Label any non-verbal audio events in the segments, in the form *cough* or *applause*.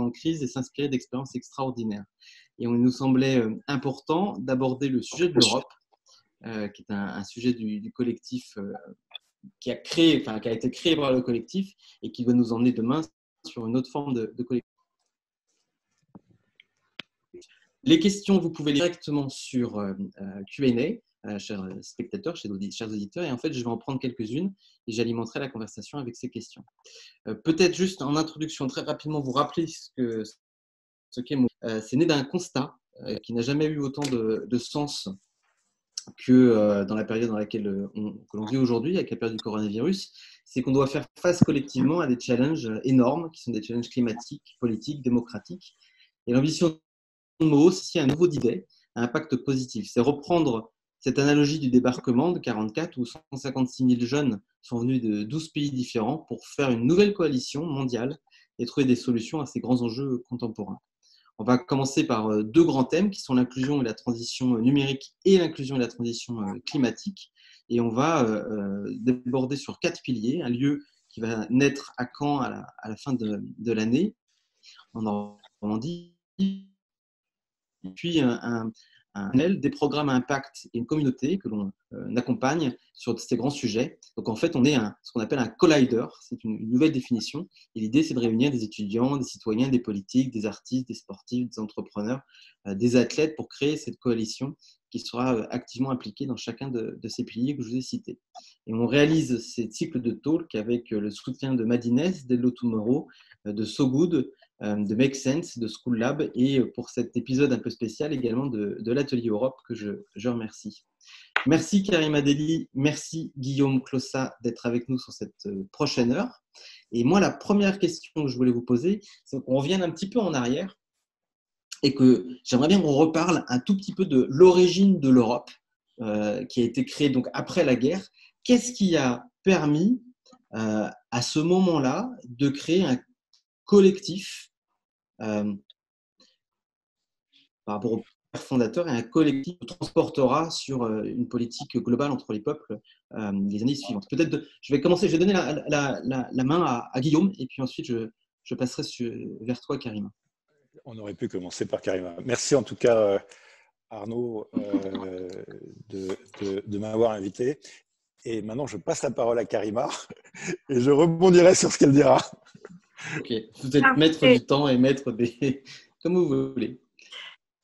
temps de crise et s'inspirer d'expériences extraordinaires. Et il nous semblait important d'aborder le sujet de l'Europe, qui est un, sujet du, collectif qui a créé, enfin, qui a été créé par le collectif et qui va nous emmener demain sur une autre forme de, collectif. Les questions, vous pouvez les directement sur euh, euh, Q&A, euh, chers spectateurs, chers auditeurs, et en fait, je vais en prendre quelques-unes et j'alimenterai la conversation avec ces questions. Peut-être juste en introduction, très rapidement, vous rappeler ce que ce qu'est C'est né d'un constat qui n'a jamais eu autant de, sens que dans la période dans laquelle on, l'on vit aujourd'hui, avec la période du coronavirus, c'est qu'on doit faire face collectivement à des challenges énormes, qui sont des challenges climatiques, politiques, démocratiques. Et l'ambition mot, c'est un nouveau d'idée, un impact positif. C'est reprendre cette analogie du débarquement de 44 où 156 000 jeunes sont venus de 12 pays différents pour faire une nouvelle coalition mondiale et trouver des solutions à ces grands enjeux contemporains. On va commencer par euh, deux grands thèmes qui sont l'inclusion et la transition numérique et l'inclusion et la transition euh, climatique. Et on va euh, déborder sur quatre piliers. Un lieu qui va naître à Caen à la, fin de, l'année, en Normandie, des programmes à impact et une communauté que l'on euh, accompagne sur ces grands sujets. Donc en fait, on est un, ce qu'on appelle un collider, c'est une, nouvelle définition. Et l'idée, c'est de réunir des étudiants, des citoyens, des politiques, des artistes, des sportifs, des entrepreneurs, euh, des athlètes pour créer cette coalition qui sera euh, activement impliquée dans chacun de, ces piliers que je vous ai cités. Et on réalise ces cycles de talk avec le soutien de Madines, d'Hello Tomorrow, de So Good, euh, de Make Sense, de School Lab et pour cet épisode un peu spécial également de, l'Atelier Europe que je, je, remercie. Merci Karim Adeli, merci Guillaume Clossa d'être avec nous sur cette euh, prochaine heure. Et moi, la première question que je voulais vous poser, c'est qu'on revienne un petit peu en arrière et que j'aimerais bien qu'on reparle un tout petit peu de l'origine de l'Europe euh, qui a été créée donc après la guerre. Qu'est-ce qui a permis à ce moment-là de créer un collectif euh, par rapport au père fondateur et un collectif transportera sur euh, une politique globale entre les peuples euh, les années suivantes. Peut-être, je vais commencer, je vais donner la, main à, Guillaume et puis ensuite je, passerai vers toi, Karima. On aurait pu commencer par Karima. Merci en tout cas, Arnaud, de, m'avoir invité. Et maintenant, je passe la parole à Karima *laughs* et je rebondirai sur ce qu'elle dira. Ok, vous êtes maître du temps et maître des. *laughs* Comme vous voulez.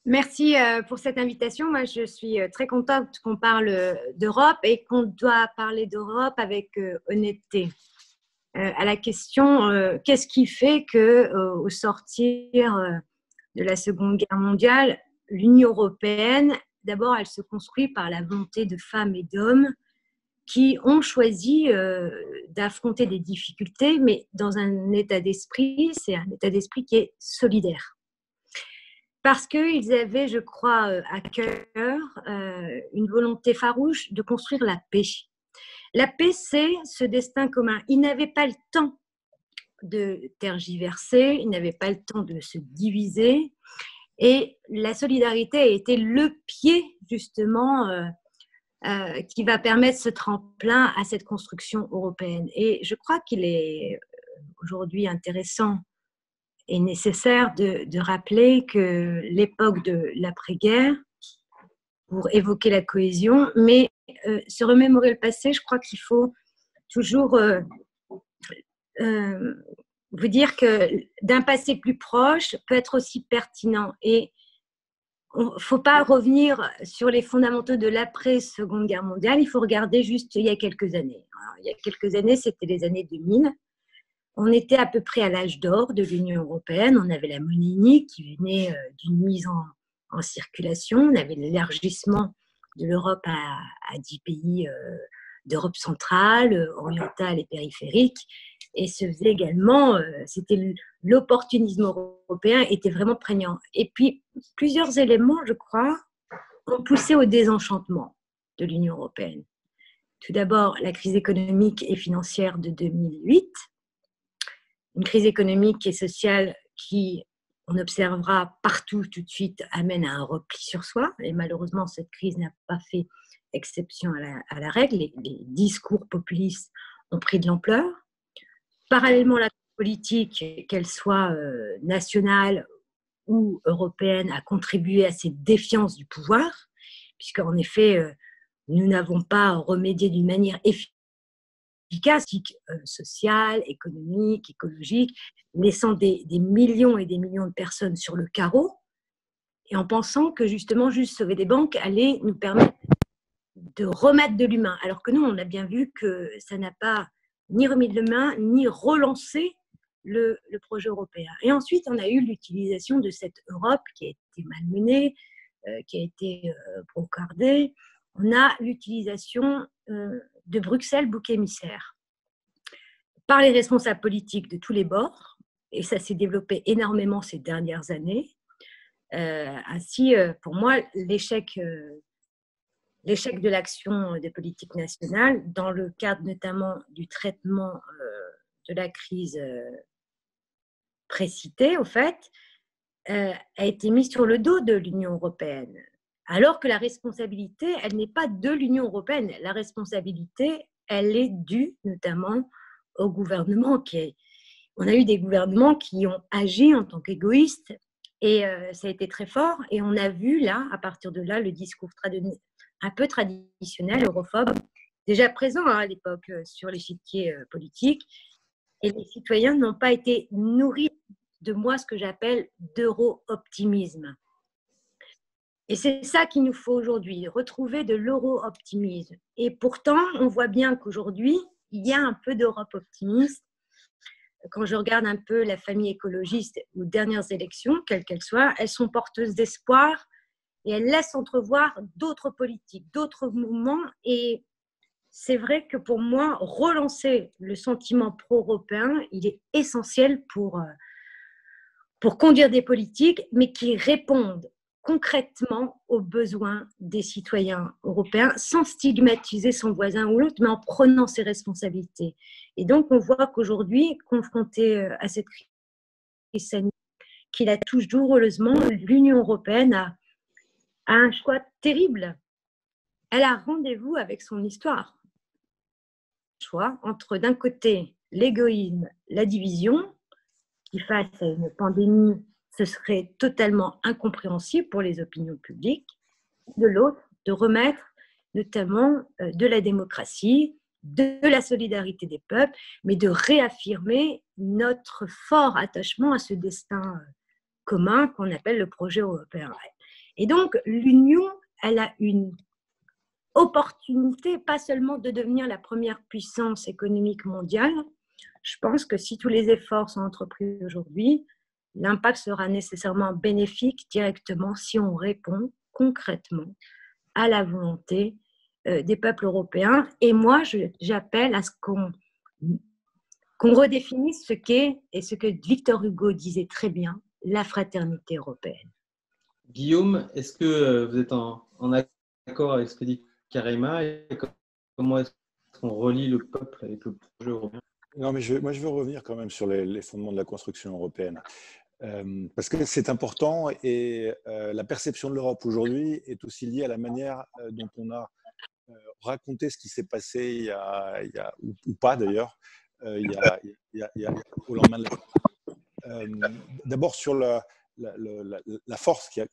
Merci euh, pour cette invitation. Moi, je suis euh, très contente qu'on parle euh, d'Europe et qu'on doit parler d'Europe avec honnêteté. À la question, qu'est-ce qui fait que, au sortir de la Seconde Guerre mondiale, l'Union européenne, d'abord, elle se construit par la volonté de femmes et d'hommes qui ont choisi euh, d'affronter des difficultés, mais dans un état d'esprit, c'est un état d'esprit qui est solidaire. Parce qu'ils avaient, je crois, euh, à cœur euh, une volonté farouche de construire la paix. La paix, c'est ce destin commun. Ils n'avaient pas le temps de tergiverser, ils n'avaient pas le temps de se diviser. Et la solidarité a été le pied, justement, qui va permettre ce tremplin à cette construction européenne. Et je crois qu'il est euh, aujourd'hui intéressant et nécessaire de, rappeler que l'époque de l'après-guerre, pour évoquer la cohésion, mais euh, se remémorer le passé, je crois qu'il faut toujours vous dire que d'un passé plus proche peut être aussi pertinent. Et ne faut pas revenir sur les fondamentaux de l'après-seconde guerre mondiale, il faut regarder juste il y a quelques années. il y a quelques années, c'était les années 2000. On était à peu près à l'âge d'or de l'Union européenne. On avait la monnaie unique qui venait euh, d'une mise en, circulation. On avait l'élargissement de l'Europe à, à 10 pays euh, d'Europe centrale, orientale et périphérique et se faisait également, euh, c'était l'opportunisme européen était vraiment prégnant. Et puis, plusieurs éléments, je crois, ont poussé au désenchantement de l'Union européenne. Tout d'abord, la crise économique et financière de 2008, une crise économique et sociale qui, on observera partout tout de suite, amène à un repli sur soi. Et malheureusement, cette crise n'a pas fait exception à la, règle. les discours populistes ont pris de l'ampleur. Parallèlement, la politique, qu'elle soit euh, nationale ou européenne, a contribué à cette défiance du pouvoir, puisqu'en effet, euh, nous n'avons pas remédié d'une manière efficace, euh, sociale, économique, écologique, laissant des, des, millions et des millions de personnes sur le carreau, et en pensant que justement, juste sauver des banques allait nous permettre de remettre de l'humain. Alors que nous, on a bien vu que ça n'a pas ni remis de l'humain, ni relancé le, projet européen. Et ensuite, on a eu l'utilisation de cette Europe qui a été malmenée, euh, qui a été euh, brocardée. On a l'utilisation euh, de Bruxelles bouc émissaire par les responsables politiques de tous les bords, et ça s'est développé énormément ces dernières années. Ainsi, pour moi, l'échec l'échec de l'action des politiques nationales, dans le cadre notamment du traitement de la crise précitée, au fait, a été mis sur le dos de l'Union européenne. Alors que la responsabilité, elle n'est pas de l'Union européenne. La responsabilité, elle est due notamment au gouvernement. Qui On a eu des gouvernements qui ont agi en tant qu'égoïstes et ça a été très fort. Et on a vu là, à partir de là, le discours un peu traditionnel, europhobe, déjà présent hein, à l'époque euh, sur l'échiquier euh, politique. Et les citoyens n'ont pas été nourris de moi ce que j'appelle d'euro-optimisme. Et c'est ça qu'il nous faut aujourd'hui, retrouver de l'euro-optimisme. Et pourtant, on voit bien qu'aujourd'hui, il y a un peu d'Europe optimiste. Quand je regarde un peu la famille écologiste aux dernières élections, quelles qu'elles soient, elles sont porteuses d'espoir, et elle laisse entrevoir d'autres politiques, d'autres mouvements. Et c'est vrai que pour moi, relancer le sentiment pro-européen, il est essentiel pour, euh, pour conduire des politiques, mais qui répondent concrètement aux besoins des citoyens européens, sans stigmatiser son voisin ou l'autre, mais en prenant ses responsabilités. Et donc, on voit qu'aujourd'hui, confronté euh, à cette crise sanitaire, qui la touche douloureusement, l'Union européenne a un choix terrible. Elle a rendez-vous avec son histoire. Choix entre d'un côté l'égoïsme, la division, qui face à une pandémie, ce serait totalement incompréhensible pour les opinions publiques, de l'autre, de remettre notamment euh, de la démocratie, de la solidarité des peuples, mais de réaffirmer notre fort attachement à ce destin euh, commun qu'on appelle le projet européen. Et donc, l'Union, elle a une opportunité, pas seulement de devenir la première puissance économique mondiale. Je pense que si tous les efforts sont entrepris aujourd'hui, l'impact sera nécessairement bénéfique directement si on répond concrètement à la volonté euh, des peuples européens. Et moi, j'appelle à ce qu'on qu'on redéfinisse ce qu'est et ce que Victor Hugo disait très bien, la fraternité européenne. Guillaume, est-ce que euh, vous êtes en, accord avec ce que dit Karima et comment est-ce qu'on relie le peuple avec le projet européen? Non, mais moi je veux revenir quand même sur les, fondements de la construction européenne. Euh, parce que c'est important et euh, la perception de l'Europe aujourd'hui est aussi liée à la manière dont on a raconté ce qui s'est passé il y a, ou, pas d'ailleurs, il, il, y a au lendemain de la D'abord sur la, la, force qui a,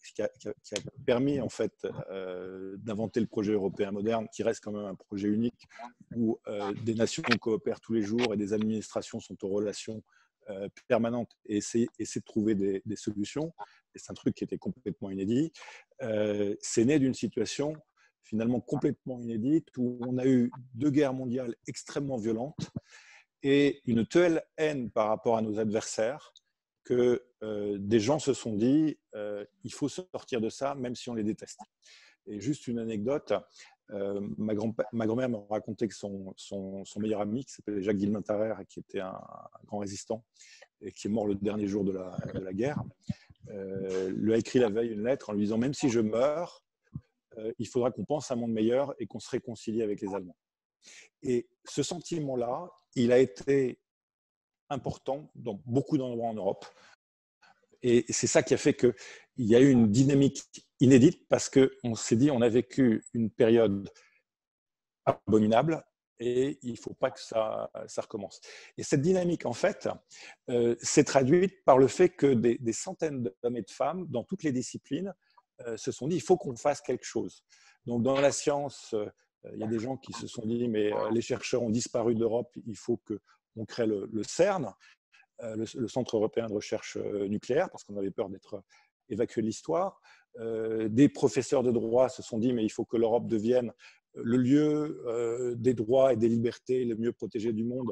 permis en fait euh, d'inventer le projet européen moderne, qui reste quand même un projet unique où euh, des nations coopèrent tous les jours et des administrations sont en relation euh, permanente et essaient, de trouver des, solutions. C'est un truc qui était complètement inédit. c'est né d'une situation finalement complètement inédite où on a eu deux guerres mondiales extrêmement violentes et une telle haine par rapport à nos adversaires que euh, des gens se sont dit euh, il faut sortir de ça, même si on les déteste. Et juste une anecdote euh, ma grand-mère m'a raconté que son, meilleur ami, qui s'appelait Jacques Guillemin et qui était un, grand résistant et qui est mort le dernier jour de la, de la guerre, lui a écrit la veille une lettre en lui disant Même si je meurs, il faudra qu'on pense à un monde meilleur et qu'on se réconcilie avec les Allemands. Et ce sentiment-là, il a été important dans beaucoup d'endroits en Europe. Et c'est ça qui a fait qu'il y a eu une dynamique inédite parce qu'on s'est dit on a vécu une période abominable et il ne faut pas que ça, recommence. Et cette dynamique, en fait, euh, s'est traduite par le fait que des, centaines d'hommes et de femmes, dans toutes les disciplines, euh, se sont dit il faut qu'on fasse quelque chose. Donc, dans la science, euh, il y a des gens qui se sont dit mais les chercheurs ont disparu d'Europe, il faut qu'on crée le, CERN, le, le, Centre européen de recherche nucléaire, parce qu'on avait peur d'être évacué de l'histoire. des professeurs de droit se sont dit mais il faut que l'Europe devienne le lieu euh, des droits et des libertés le mieux protégé du monde.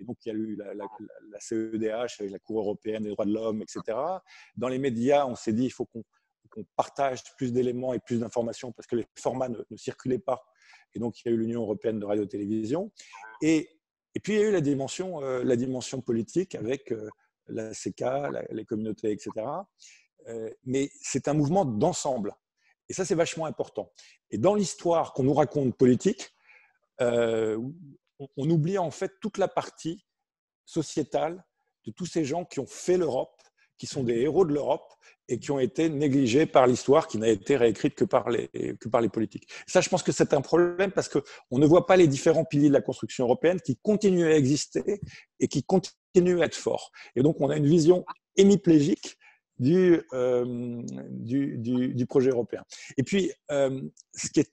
Et donc, il y a eu la, CEDH la Cour européenne des droits de l'homme, etc. Dans les médias, on s'est dit il faut qu'on partage plus d'éléments et plus d'informations parce que les formats ne, circulaient pas. Et donc, il y a eu l'Union européenne de radio-télévision. Et, et, puis, il y a eu la dimension, euh, politique avec euh, la CK, les communautés, etc. mais c'est un mouvement d'ensemble. Et ça, c'est vachement important. Et dans l'histoire qu'on nous raconte politique, euh, on, oublie en fait toute la partie sociétale de tous ces gens qui ont fait l'Europe, qui sont des héros de l'Europe et qui ont été négligés par l'histoire qui n'a été réécrite que par les, que par les politiques. Ça, je pense que c'est un problème parce qu'on ne voit pas les différents piliers de la construction européenne qui continuent à exister et qui continuent à être forts. Et donc, on a une vision hémiplégique euh, du, du, du, projet européen. Et puis, euh, ce qui est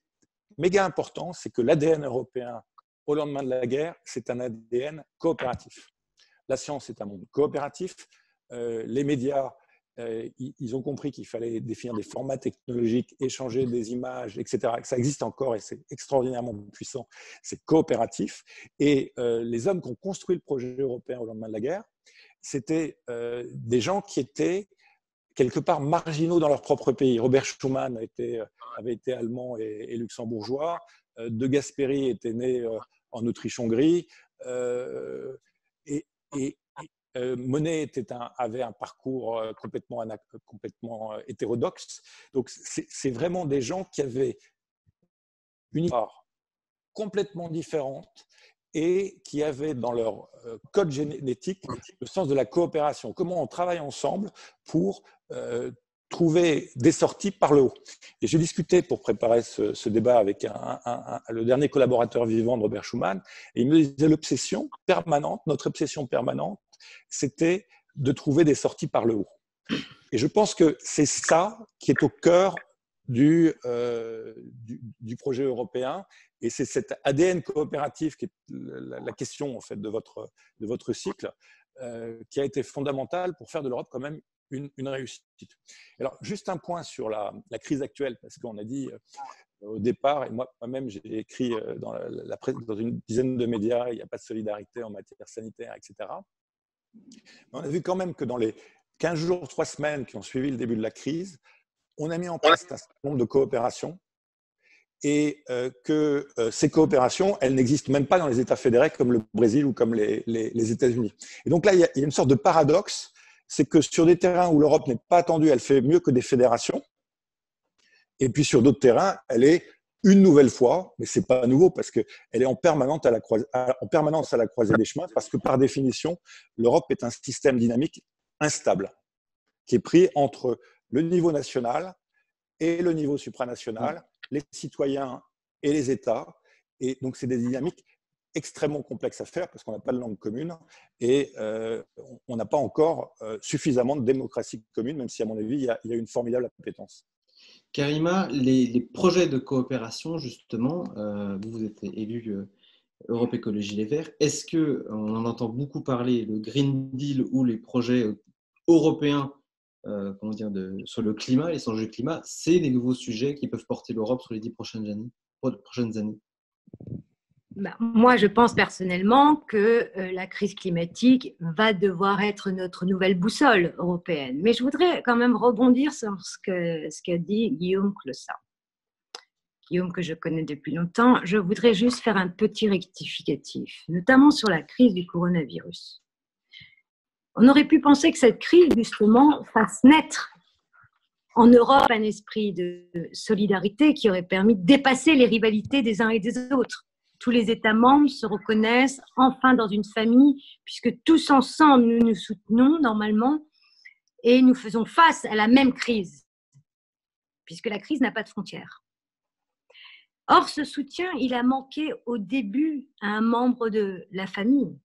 méga important, c'est que l'ADN européen au lendemain de la guerre, c'est un ADN coopératif. La science est un monde coopératif. Euh, les médias, ils ont compris qu'il fallait définir des formats technologiques, échanger des images, etc. Ça existe encore et c'est extraordinairement puissant. C'est coopératif. Et les hommes qui ont construit le projet européen au lendemain de la guerre, c'était des gens qui étaient quelque part marginaux dans leur propre pays. Robert Schuman euh, avait été allemand et, luxembourgeois. Euh, de Gasperi était né euh, en Autriche-Hongrie. et, Monet était un, avait un parcours complètement, complètement hétérodoxe. Donc, c'est vraiment des gens qui avaient une histoire complètement différente et qui avaient dans leur code génétique le sens de la coopération. Comment on travaille ensemble pour euh, trouver des sorties par le haut. Et j'ai discuté pour préparer ce, débat avec le dernier collaborateur vivant de Robert Schuman, et il me disait l'obsession permanente, notre obsession permanente, c'était de trouver des sorties par le haut. Et je pense que c'est ça qui est au cœur du, euh, du, projet européen. Et c'est cet ADN coopératif qui est la, question en fait de votre, de votre cycle, euh, qui a été fondamental pour faire de l'Europe quand même une, réussite. Alors, juste un point sur la, crise actuelle, parce qu'on a dit euh, au départ, et moi-même j'ai écrit dans, la, dans une dizaine de médias, il n'y a pas de solidarité en matière sanitaire, etc. on a vu quand même que dans les 15 jours, 3 semaines qui ont suivi le début de la crise, on a mis en place un certain nombre de coopérations et euh, que ces coopérations, elles n'existent même pas dans les États fédérés comme le Brésil ou comme les, États-Unis. Et donc là, il y, a, une sorte de paradoxe c'est que sur des terrains où l'Europe n'est pas attendue, elle fait mieux que des fédérations. Et puis sur d'autres terrains, elle est une nouvelle fois, mais c'est pas nouveau parce qu'elle est en permanence, à la en permanence à la croisée des chemins, parce que par définition, l'Europe est un système dynamique instable, qui est pris entre le niveau national et le niveau supranational, les citoyens et les États. Et donc, c'est des dynamiques extrêmement complexe à faire parce qu'on n'a pas de langue commune et euh, on n'a pas encore euh, suffisamment de démocratie commune, même si à mon avis, il y a, une formidable compétence. Karima, les, projets de coopération, justement, euh, vous, êtes élu Europe Écologie Les Verts, est-ce que on en entend beaucoup parler, le Green Deal ou les projets européens comment dire, de, sur le climat, les enjeux climat, c'est des nouveaux sujets qui peuvent porter l'Europe sur les dix prochaines années, moi, je pense personnellement que euh, la crise climatique va devoir être notre nouvelle boussole européenne. Mais je voudrais quand même rebondir sur ce qu'a ce dit Guillaume Clossat. Guillaume, que je connais depuis longtemps, je voudrais juste faire un petit rectificatif, notamment sur la crise du coronavirus. On aurait pu penser que cette crise, justement, fasse naître en Europe un esprit de solidarité qui aurait permis de dépasser les rivalités des uns et des autres tous les États membres se reconnaissent enfin dans une famille, puisque tous ensemble, nous nous soutenons normalement et nous faisons face à la même crise, puisque la crise n'a pas de frontières. Or, ce soutien, il a manqué au début à un membre de la famille.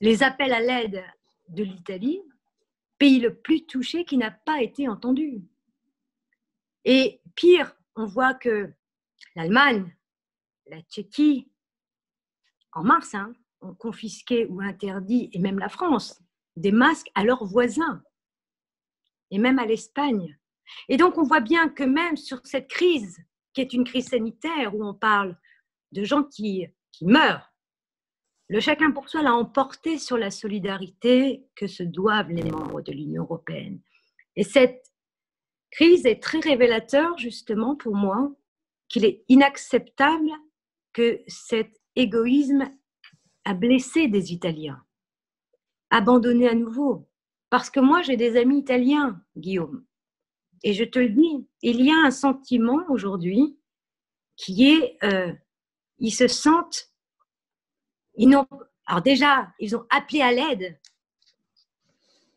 Les appels à l'aide de l'Italie, pays le plus touché qui n'a pas été entendu. Et pire, on voit que l'Allemagne, la Tchéquie, en mars, hein, ont confisqué ou interdit, et même la France, des masques à leurs voisins, et même à l'Espagne. Et donc, on voit bien que même sur cette crise, qui est une crise sanitaire, où on parle de gens qui, qui meurent, le chacun pour soi l'a emporté sur la solidarité que se doivent les membres de l'Union européenne. Et cette crise est très révélateur, justement, pour moi, qu'il est inacceptable que cet égoïsme a blessé des Italiens, abandonné à nouveau. Parce que moi, j'ai des amis italiens, Guillaume. Et je te le dis, il y a un sentiment aujourd'hui qui est, euh, ils se sentent, ils n'ont, alors déjà, ils ont appelé à l'aide,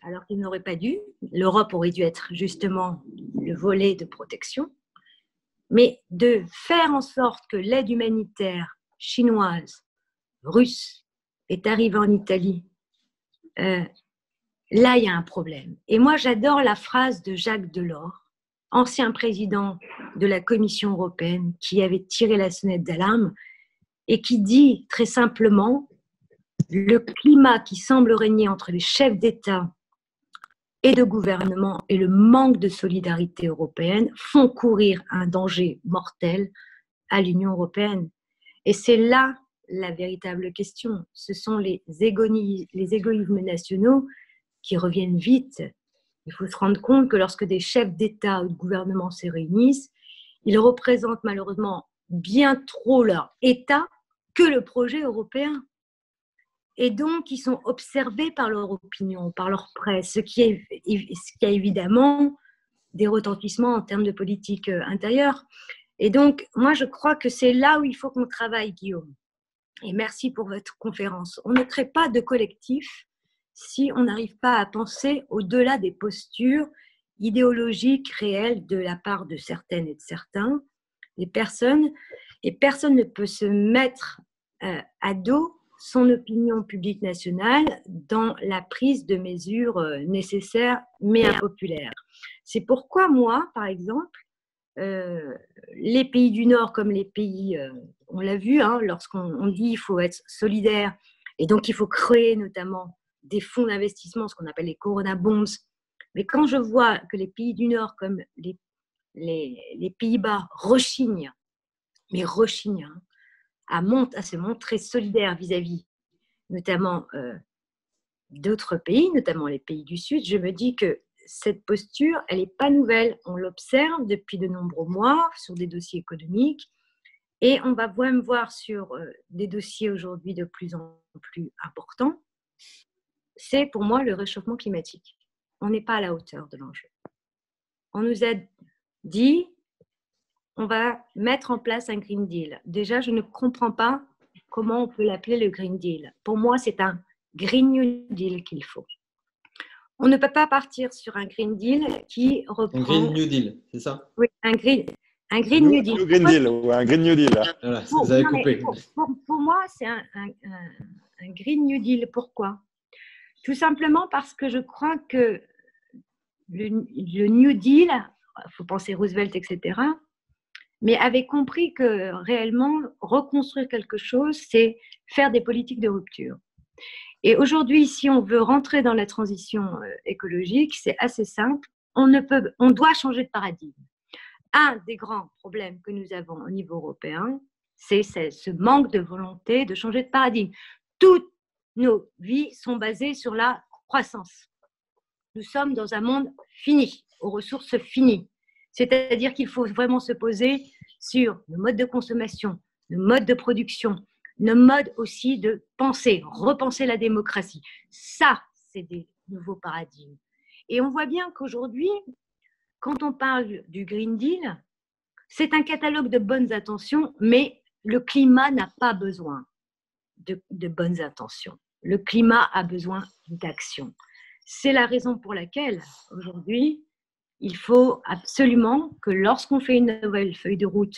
alors qu'ils n'auraient pas dû. L'Europe aurait dû être justement le volet de protection, mais de faire en sorte que l'aide humanitaire chinoise, russe est arrivée en Italie, euh, là, il y a un problème. Et moi, j'adore la phrase de Jacques Delors, ancien président de la Commission européenne, qui avait tiré la sonnette d'alarme et qui dit très simplement, le climat qui semble régner entre les chefs d'État et de gouvernement et le manque de solidarité européenne font courir un danger mortel à l'Union européenne. Et c'est là la véritable question. Ce sont les, les égoïsmes nationaux qui reviennent vite. Il faut se rendre compte que lorsque des chefs d'État ou de gouvernement se réunissent, ils représentent malheureusement bien trop leur État que le projet européen. Et donc, ils sont observés par leur opinion, par leur presse, ce qui, a évidemment des retentissements en termes de politique euh, intérieure. Et donc, moi, je crois que c'est là où il faut qu'on travaille, Guillaume. Et merci pour votre conférence. On ne crée pas de collectif si on n'arrive pas à penser au-delà des postures idéologiques réelles de la part de certaines et de certains, les personnes, et personne ne peut se mettre euh, à dos son opinion publique nationale dans la prise de mesures euh, nécessaires mais impopulaires. C'est pourquoi moi, par exemple, euh, les pays du Nord comme les pays, on l'a vu, hein, lorsqu'on dit il faut être solidaire et donc il faut créer notamment des fonds d'investissement, ce qu'on appelle les Corona Bonds. Mais quand je vois que les pays du Nord, comme les, les, Pays-Bas, rechignent, mais rechignent, hein, à, à se montrer solidaires vis-à-vis, notamment euh, d'autres pays, notamment les pays du Sud, je me dis que cette posture, elle n'est pas nouvelle. On l'observe depuis de nombreux mois sur des dossiers économiques et on va même voir sur euh, des dossiers aujourd'hui de plus en plus importants c'est pour moi le réchauffement climatique. On n'est pas à la hauteur de l'enjeu. On nous a dit, on va mettre en place un Green Deal. Déjà, je ne comprends pas comment on peut l'appeler le Green Deal. Pour moi, c'est un Green New Deal qu'il faut. On ne peut pas partir sur un Green Deal qui reprend. Un Green New Deal, c'est ça? Oui, un Green, un green New, Deal. Green Deal ou un Green New Deal. Voilà, vous avez coupé. Pour, moi, c'est un, un, Green New Deal. Pourquoi? Tout simplement parce que je crois que le, New Deal, il faut penser Roosevelt, etc., mais avait compris que réellement, reconstruire quelque chose, c'est faire des politiques de rupture. Et aujourd'hui, si on veut rentrer dans la transition euh, écologique, c'est assez simple. On, ne peut, on doit changer de paradigme. Un des grands problèmes que nous avons au niveau européen, c'est ce manque de volonté de changer de paradigme. Tout nos vies sont basées sur la croissance. Nous sommes dans un monde fini, aux ressources finies. C'est-à-dire qu'il faut vraiment se poser sur nos modes de consommation, nos modes de production, nos modes aussi de penser, repenser la démocratie. Ça, c'est des nouveaux paradigmes. Et on voit bien qu'aujourd'hui, quand on parle du Green Deal, c'est un catalogue de bonnes intentions, mais le climat n'a pas besoin de bonnes intentions le climat a besoin d'action. C'est la raison pour laquelle aujourd'hui, il faut absolument que lorsqu'on fait une nouvelle feuille de route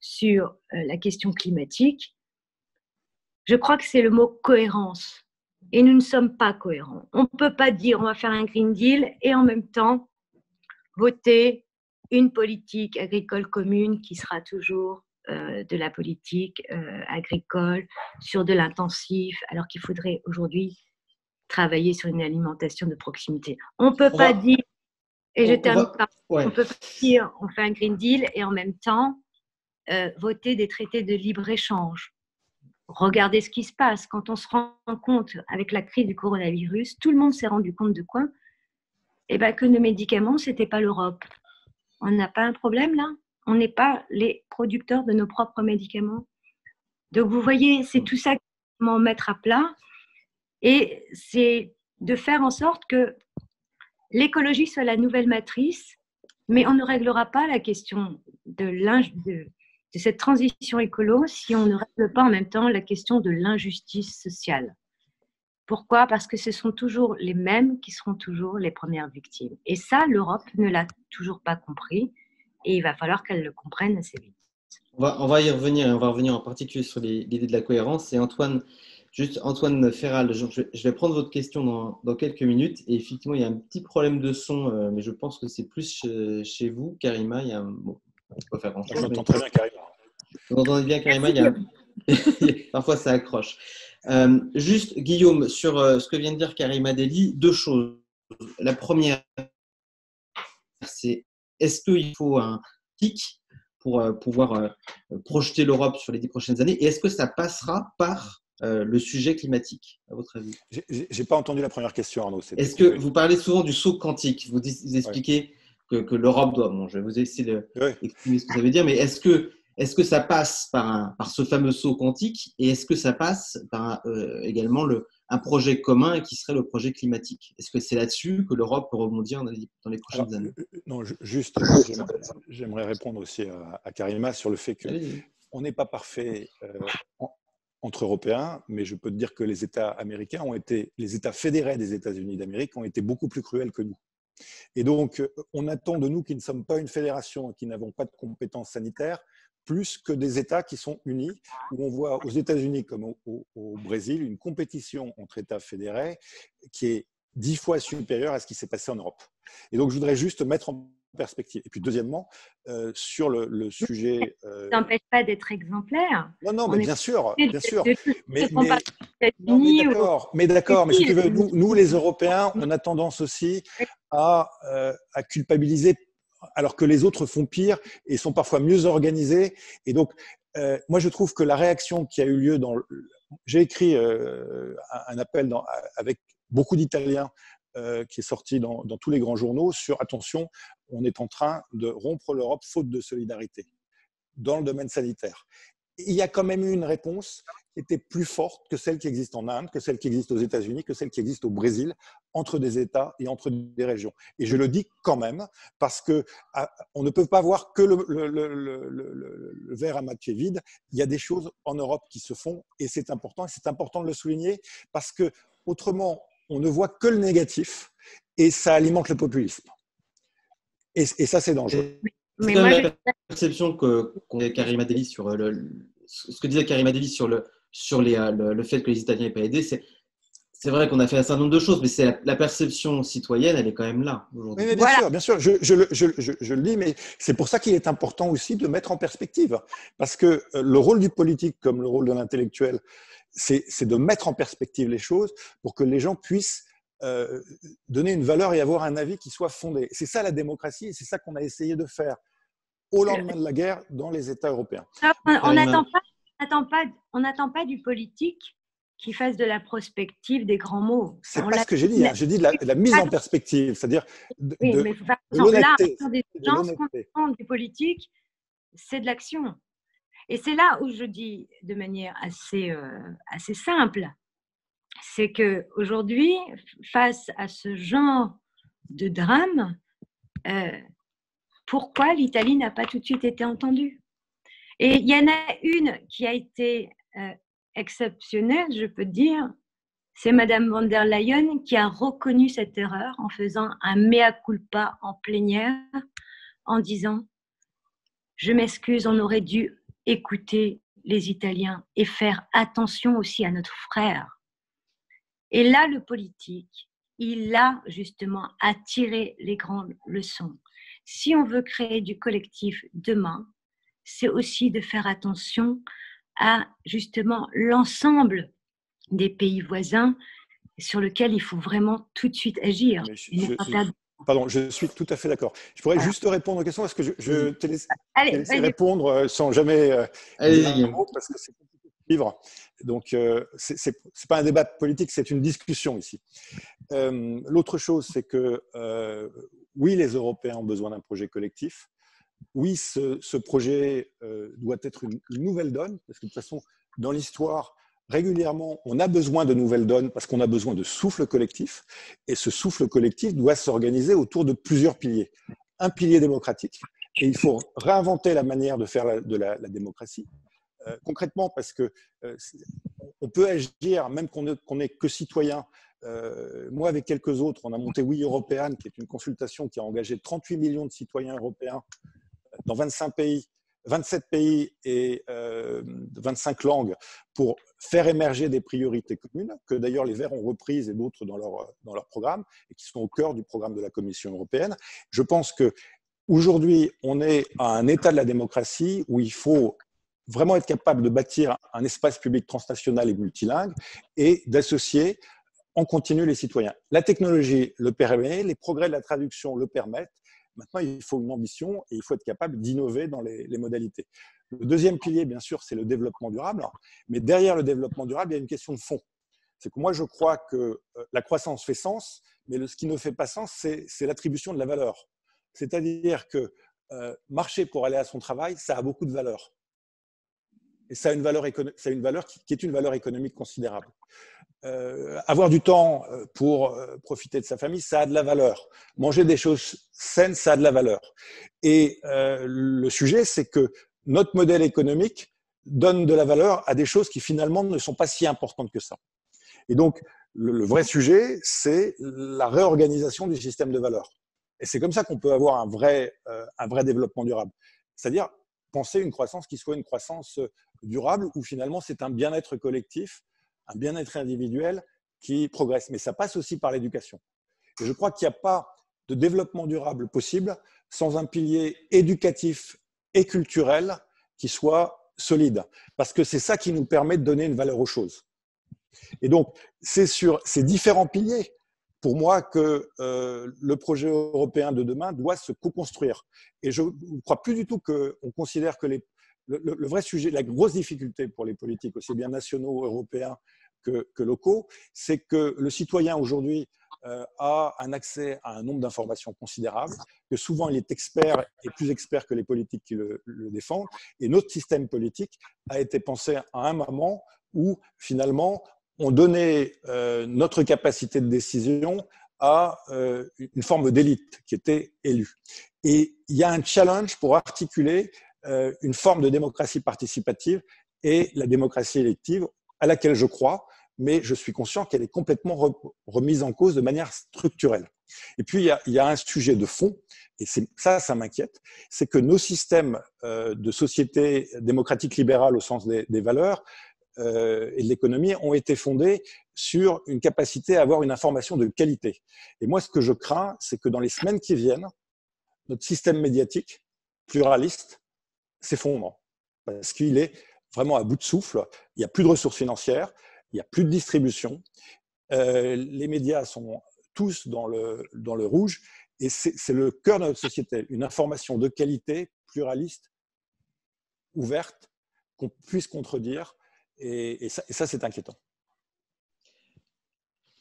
sur euh, la question climatique, je crois que c'est le mot cohérence. Et nous ne sommes pas cohérents. On ne peut pas dire on va faire un Green Deal et en même temps voter une politique agricole commune qui sera toujours euh, de la politique euh, agricole sur de l'intensif, alors qu'il faudrait aujourd'hui travailler sur une alimentation de proximité. On ne peut pas dire, et je termine par, on peut pas dire on fait un Green Deal et en même temps euh, voter des traités de libre-échange. Regardez ce qui se passe. Quand on se rend compte avec la crise du coronavirus, tout le monde s'est rendu compte de quoi? Eh ben, Que nos médicaments, ce n'était pas l'Europe. On n'a pas un problème là? On n'est pas les producteurs de nos propres médicaments. Donc vous voyez, c'est tout ça comment mettre à plat. Et c'est de faire en sorte que l'écologie soit la nouvelle matrice, mais on ne réglera pas la question de, de, cette transition écolo si on ne règle pas en même temps la question de l'injustice sociale. Pourquoi? Parce que ce sont toujours les mêmes qui seront toujours les premières victimes. Et ça, l'Europe ne l'a toujours pas compris et il va falloir qu'elle le comprenne assez vite. On va, on va y revenir, on va revenir en particulier sur l'idée de la cohérence. Et Antoine, juste Antoine Ferral, je, vais prendre votre question dans, dans, quelques minutes. Et effectivement, il y a un petit problème de son, euh, mais je pense que c'est plus chez, vous, Karima. Il y a un, on faire très bien Karima. Vous entendez bien Karima *laughs* Parfois, ça accroche. Euh, juste, Guillaume, sur euh, ce que vient de dire Karima Deli, deux choses. La première, c'est est-ce qu'il faut un pic pour euh, pouvoir projeter l'Europe sur les dix prochaines années? Et est-ce que ça passera par le sujet climatique, à votre avis? J'ai pas entendu la première question, Arnaud. Est-ce que vous parlez souvent du saut quantique? Vous, expliquez que, l'Europe doit. Bon, je vais vous essayer d'expliquer ce que ça veut dire, mais est-ce que est-ce que ça passe par, par ce fameux saut quantique et est-ce que ça passe par euh, également le, un projet commun qui serait le projet climatique? Est-ce que c'est là-dessus que l'Europe peut rebondir dans les, prochaines années? euh, euh, Non, juste, j'aimerais répondre aussi à, Karima sur le fait qu'on n'est pas parfait entre Européens, mais je peux te dire que les États américains ont été, les États fédérés des États-Unis d'Amérique ont été beaucoup plus cruels que nous. Et donc, on attend de nous qui ne sommes pas une fédération, qui n'avons pas de compétences sanitaires, plus que des États qui sont unis, où on voit aux États-Unis comme au, Brésil une compétition entre États fédérés qui est dix fois supérieure à ce qui s'est passé en Europe. Et donc, je voudrais juste mettre en perspective. Et puis, deuxièmement, euh, sur le, sujet. Euh... Ça n'empêche pas d'être exemplaire. Non, non, mais bien sûr, bien sûr. Mais, d'accord, mais d'accord, mais si tu veux, nous, nous, les Européens, on a tendance aussi à, euh, à culpabiliser alors que les autres font pire et sont parfois mieux organisés. Et donc, euh, moi, je trouve que la réaction qui a eu lieu dans. J'ai écrit euh, un appel avec beaucoup d'Italiens euh, qui est sorti dans, tous les grands journaux sur attention, on est en train de rompre l'Europe faute de solidarité dans le domaine sanitaire il y a quand même eu une réponse qui était plus forte que celle qui existe en Inde, que celle qui existe aux États-Unis, que celle qui existe au Brésil, entre des États et entre des régions. Et je le dis quand même parce que ah, on ne peut pas voir que le, le, verre à moitié vide. Il y a des choses en Europe qui se font et c'est important. C'est important de le souligner parce que autrement, on ne voit que le négatif et ça alimente le populisme. Et, et ça, c'est dangereux. Mais moi, la perception que qu'ont Karima Deli sur le, ce que disait Karima Deli sur le sur les, le, fait que les Italiens n'aient pas aidé, c'est c'est vrai qu'on a fait un certain nombre de choses, mais c'est la, perception citoyenne, elle est quand même là aujourd'hui. Bien sûr, bien sûr, je, je, je, je le dis, mais c'est pour ça qu'il est important aussi de mettre en perspective, parce que euh, le rôle du politique, comme le rôle de l'intellectuel, c'est de mettre en perspective les choses pour que les gens puissent euh, donner une valeur et avoir un avis qui soit fondé. C'est ça la démocratie, et c'est ça qu'on a essayé de faire au lendemain de la guerre dans les États européens. On n'attend pas, pas, pas du politique qui fasse de la prospective des grands mots. C'est pas ce que j'ai dit. Hein. J'ai dit de la, mise en perspective, c'est-à-dire de, oui, mais là, des gens, ce du politique, c'est de l'action. Et c'est là où je dis de manière assez, euh, assez simple, c'est que aujourd'hui, face à ce genre de drame, euh, pourquoi l'Italie n'a pas tout de suite été entendue? Et il y en a une qui a été euh, exceptionnelle, je peux dire, c'est Madame von der Leyen qui a reconnu cette erreur en faisant un mea culpa en plénière, en disant Je m'excuse, on aurait dû écouter les Italiens et faire attention aussi à notre frère. Et là, le politique, il a justement tirer les grandes leçons. Si on veut créer du collectif demain, c'est aussi de faire attention à justement l'ensemble des pays voisins sur lesquels il faut vraiment tout de suite agir. Pardon, je suis tout à fait d'accord. Je pourrais juste répondre aux questions parce que je, je te laisse, répondre euh, sans jamais euh, parce que c'est compliqué de vivre. Donc, euh, ce n'est pas un débat politique, c'est une discussion ici. Euh, l'autre chose, c'est que oui, les Européens ont besoin d'un projet collectif. Oui, ce, projet doit être une, nouvelle donne parce que de toute façon, dans l'histoire, régulièrement, on a besoin de nouvelles donnes parce qu'on a besoin de souffle collectif. Et ce souffle collectif doit s'organiser autour de plusieurs piliers. Un pilier démocratique, et il faut réinventer la manière de faire la, de la, démocratie. Euh, concrètement, parce que euh, on peut agir, même qu'on n'est que citoyen. Euh, moi, avec quelques autres, on a monté Oui Européenne, qui est une consultation qui a engagé 38 millions de citoyens européens dans 25 pays 27 pays et 25 euh, langues pour faire émerger des priorités communes, que d'ailleurs les Verts ont reprises et d'autres dans leur, dans leur programme, et qui sont au cœur du programme de la Commission européenne. Je pense que aujourd'hui, on est à un état de la démocratie où il faut vraiment être capable de bâtir un espace public transnational et multilingue et d'associer en continu les citoyens. La technologie le permet, les progrès de la traduction le permettent, Maintenant, il faut une ambition et il faut être capable d'innover dans les, modalités. Le deuxième pilier, bien sûr, c'est le développement durable. Mais derrière le développement durable, il y a une question de fond. C'est que moi, je crois que euh, la croissance fait sens, mais ce qui ne fait pas sens, c'est l'attribution de la valeur. C'est-à-dire que euh, marcher pour aller à son travail, ça a beaucoup de valeur. Et ça a une valeur, une valeur qui, est une valeur économique considérable. Euh, avoir du temps euh, pour euh, profiter de sa famille, ça a de la valeur. Manger des choses saines, ça a de la valeur. Et le sujet, c'est que notre modèle économique donne de la valeur à des choses qui finalement ne sont pas si importantes que ça. Et donc, le, vrai sujet, c'est la réorganisation du système de valeur. Et c'est comme ça qu'on peut avoir un vrai, un vrai développement durable. C'est-à-dire penser une croissance qui soit une croissance durable, où finalement c'est un bien-être collectif un bien-être individuel qui progresse. Mais ça passe aussi par l'éducation. Et je crois qu'il n'y a pas de développement durable possible sans un pilier éducatif et culturel qui soit solide. Parce que c'est ça qui nous permet de donner une valeur aux choses. Et donc, c'est sur ces différents piliers, pour moi, que euh, le projet européen de demain doit se co-construire. Et je ne crois plus du tout qu'on considère que les, le, vrai sujet, la grosse difficulté pour les politiques, aussi bien nationaux, européens que, locaux, c'est que le citoyen aujourd'hui euh, a un accès à un nombre d'informations considérable, que souvent il est expert et plus expert que les politiques qui le, défendent. Et notre système politique a été pensé à un moment où finalement on donnait euh, notre capacité de décision à euh, une forme d'élite qui était élue. Et il y a un challenge pour articuler une forme de démocratie participative et la démocratie élective à laquelle je crois, mais je suis conscient qu'elle est complètement remise en cause de manière structurelle. Et puis, il y a, un sujet de fond, et ça, ça m'inquiète, c'est que nos systèmes euh, de société démocratique libérale au sens des, valeurs euh, et de l'économie ont été fondés sur une capacité à avoir une information de qualité. Et moi, ce que je crains, c'est que dans les semaines qui viennent, notre système médiatique pluraliste s'effondre parce qu'il est vraiment à bout de souffle. Il n'y a plus de ressources financières, il n'y a plus de distribution. Euh, les médias sont tous dans le, dans le rouge et c'est le cœur de notre société. Une information de qualité, pluraliste, ouverte, qu'on puisse contredire. Et, ça, c'est inquiétant.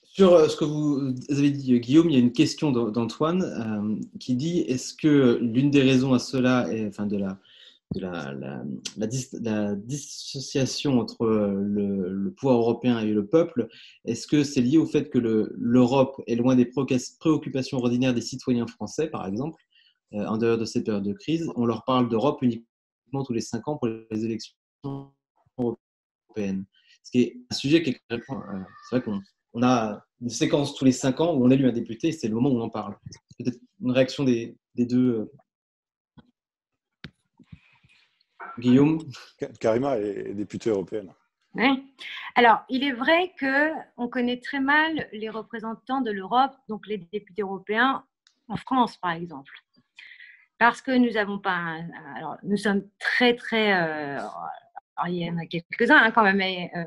Sur euh, ce que vous avez dit, Guillaume, il y a une question d'Antoine euh, qui dit est-ce que l'une des raisons à cela, est, enfin de la, de la, dissociation entre le, pouvoir européen et le peuple, est-ce que c'est lié au fait que l'Europe est loin des préoccupations ordinaires des citoyens français, par exemple, euh, en dehors de cette période de crise? On leur parle d'Europe uniquement tous les cinq ans pour les élections européennes. Ce qui est un sujet qui est euh, C'est vrai qu'on a une séquence tous les cinq ans où on élu un député, c'est le moment où on en parle. Peut-être une réaction des, des deux euh, Guillaume Karima est députée européenne. Oui. Alors, il est vrai qu'on connaît très mal les représentants de l'Europe, donc les députés européens, en France, par exemple. Parce que nous n'avons pas. alors, nous sommes très, très. Euh, il y en a quelques-uns hein, quand même, mais euh,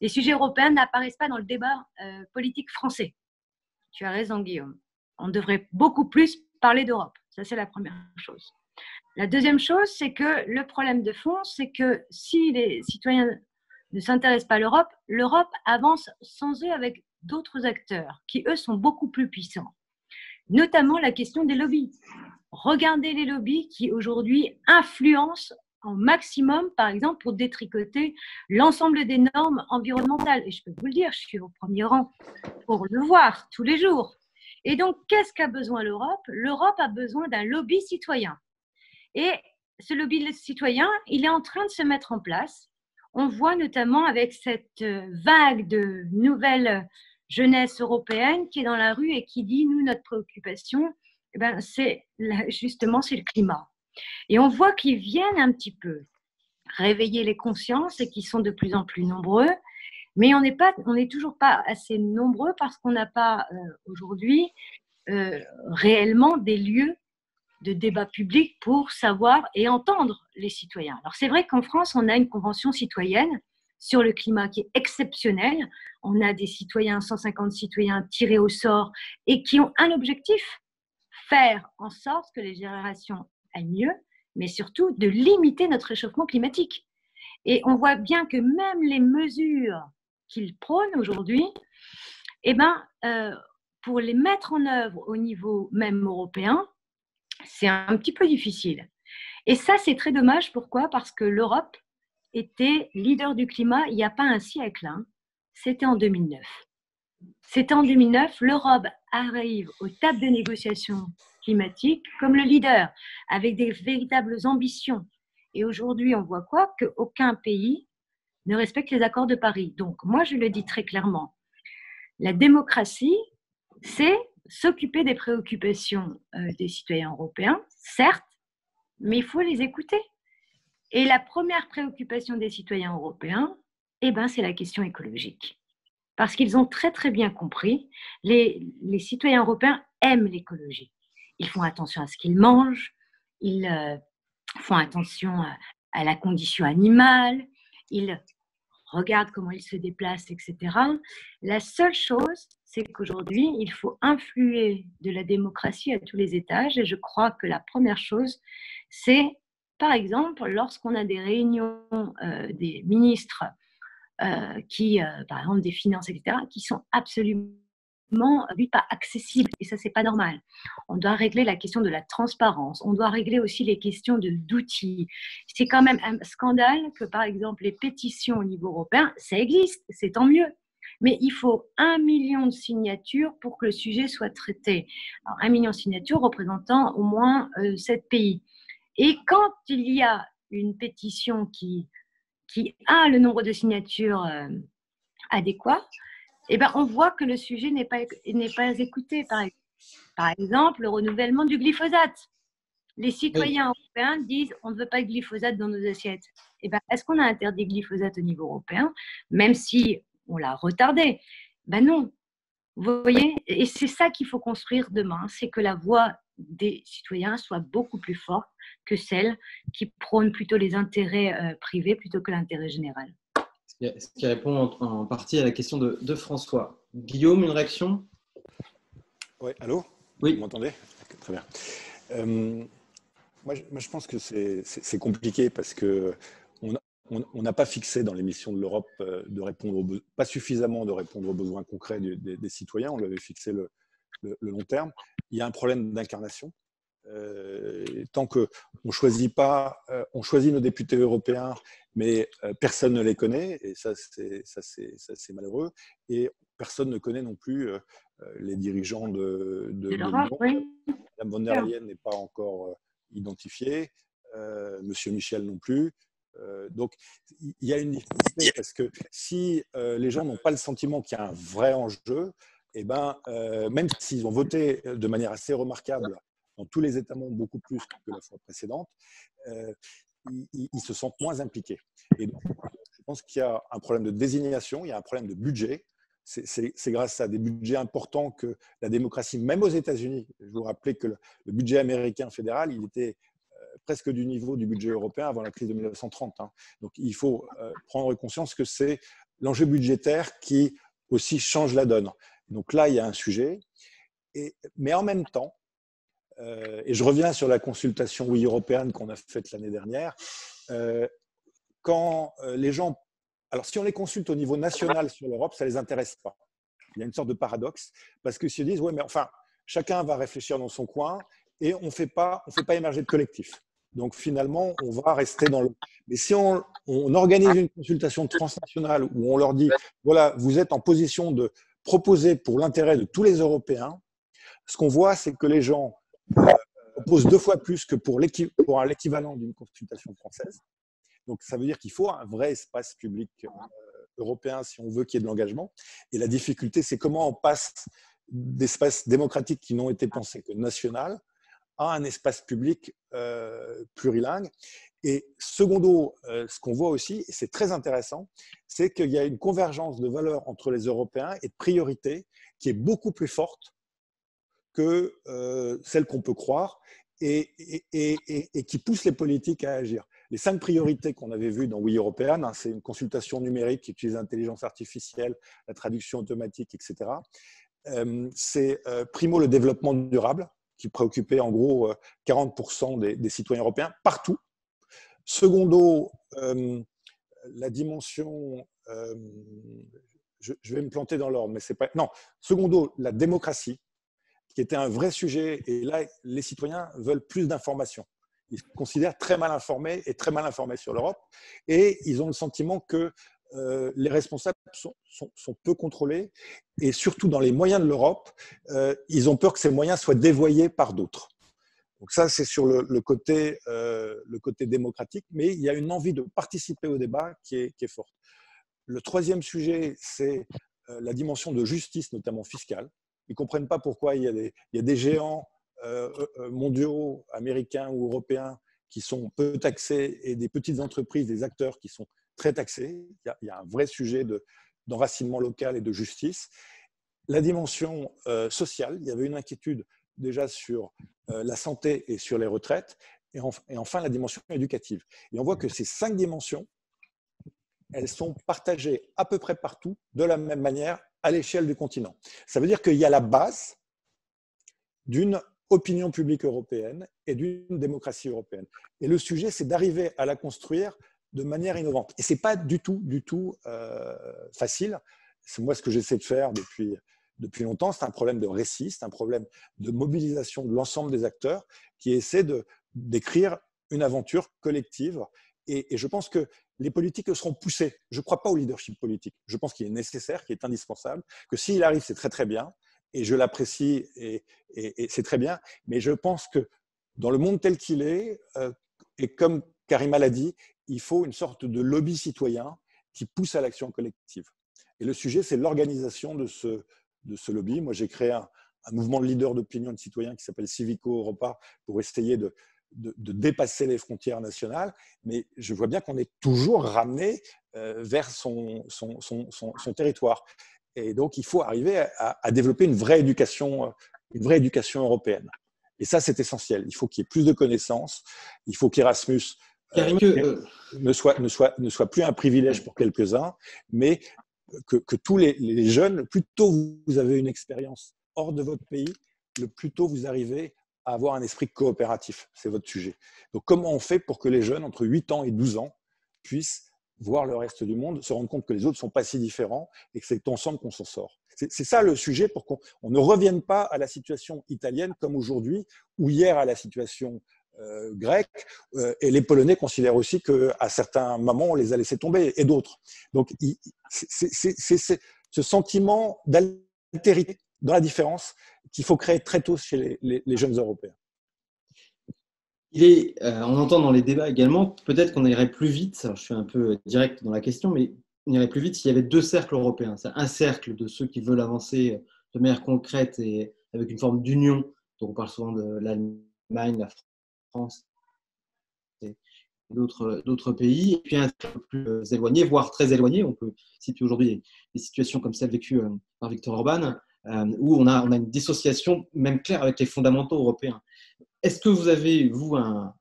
les sujets européens n'apparaissent pas dans le débat euh, politique français. Tu as raison, Guillaume. On devrait beaucoup plus parler d'Europe. Ça, c'est la première chose. La deuxième chose, c'est que le problème de fond, c'est que si les citoyens ne s'intéressent pas à l'Europe, l'Europe avance sans eux avec d'autres acteurs qui, eux, sont beaucoup plus puissants. Notamment la question des lobbies. Regardez les lobbies qui, aujourd'hui, influencent en maximum, par exemple, pour détricoter l'ensemble des normes environnementales. Et je peux vous le dire, je suis au premier rang pour le voir tous les jours. Et donc, qu'est-ce qu'a besoin l'Europe? L'Europe a besoin d'un lobby citoyen. Et ce lobby citoyen, il est en train de se mettre en place. On voit notamment avec cette vague de nouvelles jeunesse européenne qui est dans la rue et qui dit, nous, notre préoccupation, eh ben, c'est justement c'est le climat. Et on voit qu'ils viennent un petit peu réveiller les consciences et qu'ils sont de plus en plus nombreux. Mais on n'est on n'est toujours pas assez nombreux parce qu'on n'a pas euh, aujourd'hui euh, réellement des lieux de débat public pour savoir et entendre les citoyens. Alors c'est vrai qu'en France, on a une convention citoyenne sur le climat qui est exceptionnelle. On a des citoyens, 150 citoyens tirés au sort et qui ont un objectif, faire en sorte que les générations mieux, mais surtout de limiter notre réchauffement climatique. Et on voit bien que même les mesures qu'ils prônent aujourd'hui, eh ben, euh, pour les mettre en œuvre au niveau même européen, c'est un petit peu difficile. Et ça, c'est très dommage. Pourquoi? Parce que l'Europe était leader du climat il n'y a pas un siècle. Hein. C'était en 2009. C'était en 2009. L'Europe arrive aux tables de négociation climatique comme le leader, avec des véritables ambitions. Et aujourd'hui, on voit quoi? Qu'aucun pays ne respecte les accords de Paris. Donc, moi, je le dis très clairement, la démocratie, c'est s'occuper des préoccupations euh, des citoyens européens, certes, mais il faut les écouter. Et la première préoccupation des citoyens européens, eh ben, c'est la question écologique. Parce qu'ils ont très très bien compris, les, les citoyens européens aiment l'écologie ils font attention à ce qu'ils mangent, ils euh, font attention à, la condition animale, ils regardent comment ils se déplacent, etc. La seule chose, c'est qu'aujourd'hui, il faut influer de la démocratie à tous les étages. Et je crois que la première chose, c'est, par exemple, lorsqu'on a des réunions euh, des ministres euh, qui, par exemple, des finances, etc., qui sont absolument lui pas accessible et ça c'est pas normal. On doit régler la question de la transparence, on doit régler aussi les questions de d'outils. C'est quand même un scandale que par exemple les pétitions au niveau européen, ça existe, c'est tant mieux. Mais il faut un million de signatures pour que le sujet soit traité. Alors, un million de signatures représentant au moins euh, sept pays. Et quand il y a une pétition qui, qui a le nombre de signatures euh, adéquat, eh ben, on voit que le sujet n'est pas, pas écouté. Par, par exemple, le renouvellement du glyphosate. Les citoyens européens disent on ne veut pas de glyphosate dans nos assiettes. Eh ben, est-ce qu'on a interdit le glyphosate au niveau européen, même si on l'a retardé Ben non. Vous voyez Et c'est ça qu'il faut construire demain, c'est que la voix des citoyens soit beaucoup plus forte que celle qui prône plutôt les intérêts euh, privés plutôt que l'intérêt général. Ce qui répond en, partie à la question de, François. Guillaume, une réaction? Oui, allô? Oui. Vous m'entendez? Très bien. Euh, moi, je, pense que c'est compliqué parce que on n'a pas fixé dans l'émission de l'Europe euh, de répondre pas suffisamment de répondre aux besoins concrets des, citoyens. On l'avait fixé le, long terme. Il y a un problème d'incarnation. Euh, tant que on choisit pas, on choisit nos députés européens mais euh, personne ne les connaît, et ça c'est malheureux, et personne ne connaît non plus euh, euh, les dirigeants de, de, l'Union. Oui. Madame von der Leyen n'est pas encore identifiée, Monsieur Michel non plus. Donc, il y a une difficulté parce que si les gens n'ont pas le sentiment qu'il y a un vrai enjeu, et eh ben, même s'ils ont voté de manière assez remarquable dans tous les États membres, beaucoup plus que la fois précédente, ils, se sentent moins impliqués. Et donc, je pense qu'il y a un problème de désignation, il y a un problème de budget. C'est grâce à des budgets importants que la démocratie, même aux États-Unis, je vous rappelais que le, budget américain fédéral, il était euh, presque du niveau du budget européen avant la crise de 1930. Hein. Donc il faut euh, prendre conscience que c'est l'enjeu budgétaire qui aussi change la donne. Donc là, il y a un sujet. Et, mais en même temps, euh, et je reviens sur la consultation européenne qu'on a faite l'année dernière, euh, quand les gens, alors si on les consulte au niveau national sur l'Europe, ça ne les intéresse pas. Il y a une sorte de paradoxe, parce qu'ils se disent, oui, mais enfin, chacun va réfléchir dans son coin et on ne fait pas émerger de collectif. Donc finalement, on va rester dans le. Mais si on, on, organise une consultation transnationale où on leur dit, voilà, vous êtes en position de proposer pour l'intérêt de tous les Européens, ce qu'on voit, c'est que les gens propose deux fois plus que pour l'équivalent d'une consultation française. Donc, ça veut dire qu'il faut un vrai espace public euh, européen si on veut qu'il y ait de l'engagement. Et la difficulté, c'est comment on passe d'espaces démocratiques qui n'ont été pensés que national à un espace public euh, plurilingue. Et secondo, euh, ce qu'on voit aussi, et c'est très intéressant, c'est qu'il y a une convergence de valeurs entre les Européens et de priorités qui est beaucoup plus forte que euh, celle qu'on peut croire et, qui pousse les politiques à agir. Les cinq priorités qu'on avait vues dans Oui Européenne, hein, c'est une consultation numérique qui utilise l'intelligence artificielle, la traduction automatique, etc. C'est primo le développement durable, qui préoccupait en gros 40% des, citoyens européens partout. Secondo, la dimension, je, je, vais me planter dans l'ordre, mais c'est pas. Non, secondo, la démocratie, qui était un vrai sujet. Et là, les citoyens veulent plus d'informations. Ils se considèrent très mal informés et très mal informés sur l'Europe. Et ils ont le sentiment que euh, les responsables sont, peu contrôlés. Et surtout dans les moyens de l'Europe, euh, ils ont peur que ces moyens soient dévoyés par d'autres. Donc ça, c'est sur le, côté, euh, côté démocratique, mais il y a une envie de participer au débat qui est, forte. Le troisième sujet, c'est la dimension de justice, notamment fiscale. Ils ne comprennent pas pourquoi il y a des, géants mondiaux, américains ou européens, qui sont peu taxés et des petites entreprises, des acteurs qui sont très taxés. Il y a, un vrai sujet d'enracinement local et de justice. La dimension euh, sociale, il y avait une inquiétude déjà sur la santé et sur les retraites. Et, et, enfin, la dimension éducative. Et on voit que ces cinq dimensions, elles sont partagées à peu près partout de la même manière à l'échelle du continent. Ça veut dire qu'il y a la base d'une opinion publique européenne et d'une démocratie européenne. Et le sujet, c'est d'arriver à la construire de manière innovante. Et ce n'est pas du tout, du tout euh, facile. C'est moi ce que j'essaie de faire depuis, depuis longtemps. C'est un problème de récit, c'est un problème de mobilisation de l'ensemble des acteurs qui essaient d'écrire une aventure collective. Et, et je pense que les politiques seront poussés. Je ne crois pas au leadership politique. Je pense qu'il est nécessaire, qu'il est indispensable, que s'il arrive, c'est très très bien, et je l'apprécie, et, c'est très bien, mais je pense que dans le monde tel qu'il est, euh, et comme Karima l'a dit, il faut une sorte de lobby citoyen qui pousse à l'action collective. Et le sujet, c'est l'organisation de ce, de ce lobby. Moi, j'ai créé un, mouvement de leaders d'opinion de citoyens qui s'appelle Civico Europa pour essayer de, de, dépasser les frontières nationales, mais je vois bien qu'on est toujours ramené euh, vers son, son, son, territoire. Et donc, il faut arriver à, développer une vraie éducation, euh, une vraie éducation européenne. Et ça, c'est essentiel. Il faut qu'il y ait plus de connaissances. Il faut qu'Erasmus euh, ne, soit, ne, soit, ne soit plus un privilège pour quelques-uns, mais que, que tous les, les, jeunes, plus tôt vous avez une expérience hors de votre pays, le plus tôt vous arrivez avoir un esprit coopératif. C'est votre sujet. Donc, comment on fait pour que les jeunes entre 8 ans et 12 ans puissent voir le reste du monde, se rendre compte que les autres ne sont pas si différents et que c'est ensemble qu'on s'en sort? C'est ça le sujet pour qu'on ne revienne pas à la situation italienne comme aujourd'hui, ou hier à la situation euh, grecque, euh, et les Polonais considèrent aussi qu'à certains moments, on les a laissés tomber, et d'autres. Donc, c'est ce sentiment d'altérité dans la différence qu'il faut créer très tôt chez les, jeunes Européens. Euh, on entend dans les débats également, peut-être qu'on irait plus vite, je suis un peu direct dans la question, mais on irait plus vite s'il y avait deux cercles européens. C'est un cercle de ceux qui veulent avancer de manière concrète et avec une forme d'union. Donc on parle souvent de l'Allemagne, la France, d'autres pays, et puis un peu plus éloigné, voire très éloigné. On peut situer aujourd'hui des situations comme celle vécue par Victor Orban, où on a, on a une dissociation même claire avec les fondamentaux européens. Est-ce que vous avez, vous, un,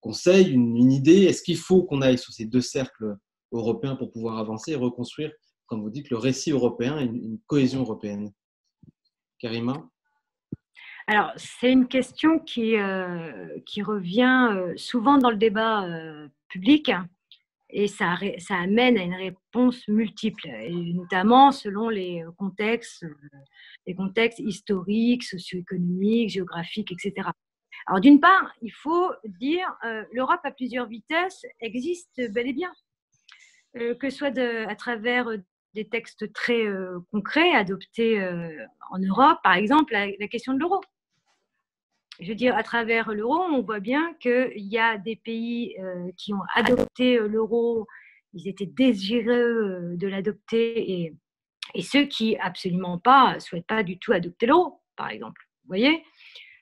conseil, une, idée? Est-ce qu'il faut qu'on aille sur ces deux cercles européens pour pouvoir avancer et reconstruire, comme vous dites, le récit européen et une, cohésion européenne? Karima? Alors, c'est une question qui, euh, revient euh, souvent dans le débat euh, public et ça, amène à une réponse multiple, et notamment selon les contextes, les contextes historiques, socio-économiques, géographiques, etc. Alors d'une part, il faut dire l'Europe à plusieurs vitesses existe bel et bien, que ce soit de, à travers des textes très concrets adoptés en Europe, par exemple la question de l'euro. Je veux dire, à travers l'euro, on voit bien qu'il y a des pays qui ont adopté l'euro, ils étaient désireux de l'adopter, et, ceux qui absolument pas souhaitent pas du tout adopter l'euro, par exemple. Vous voyez?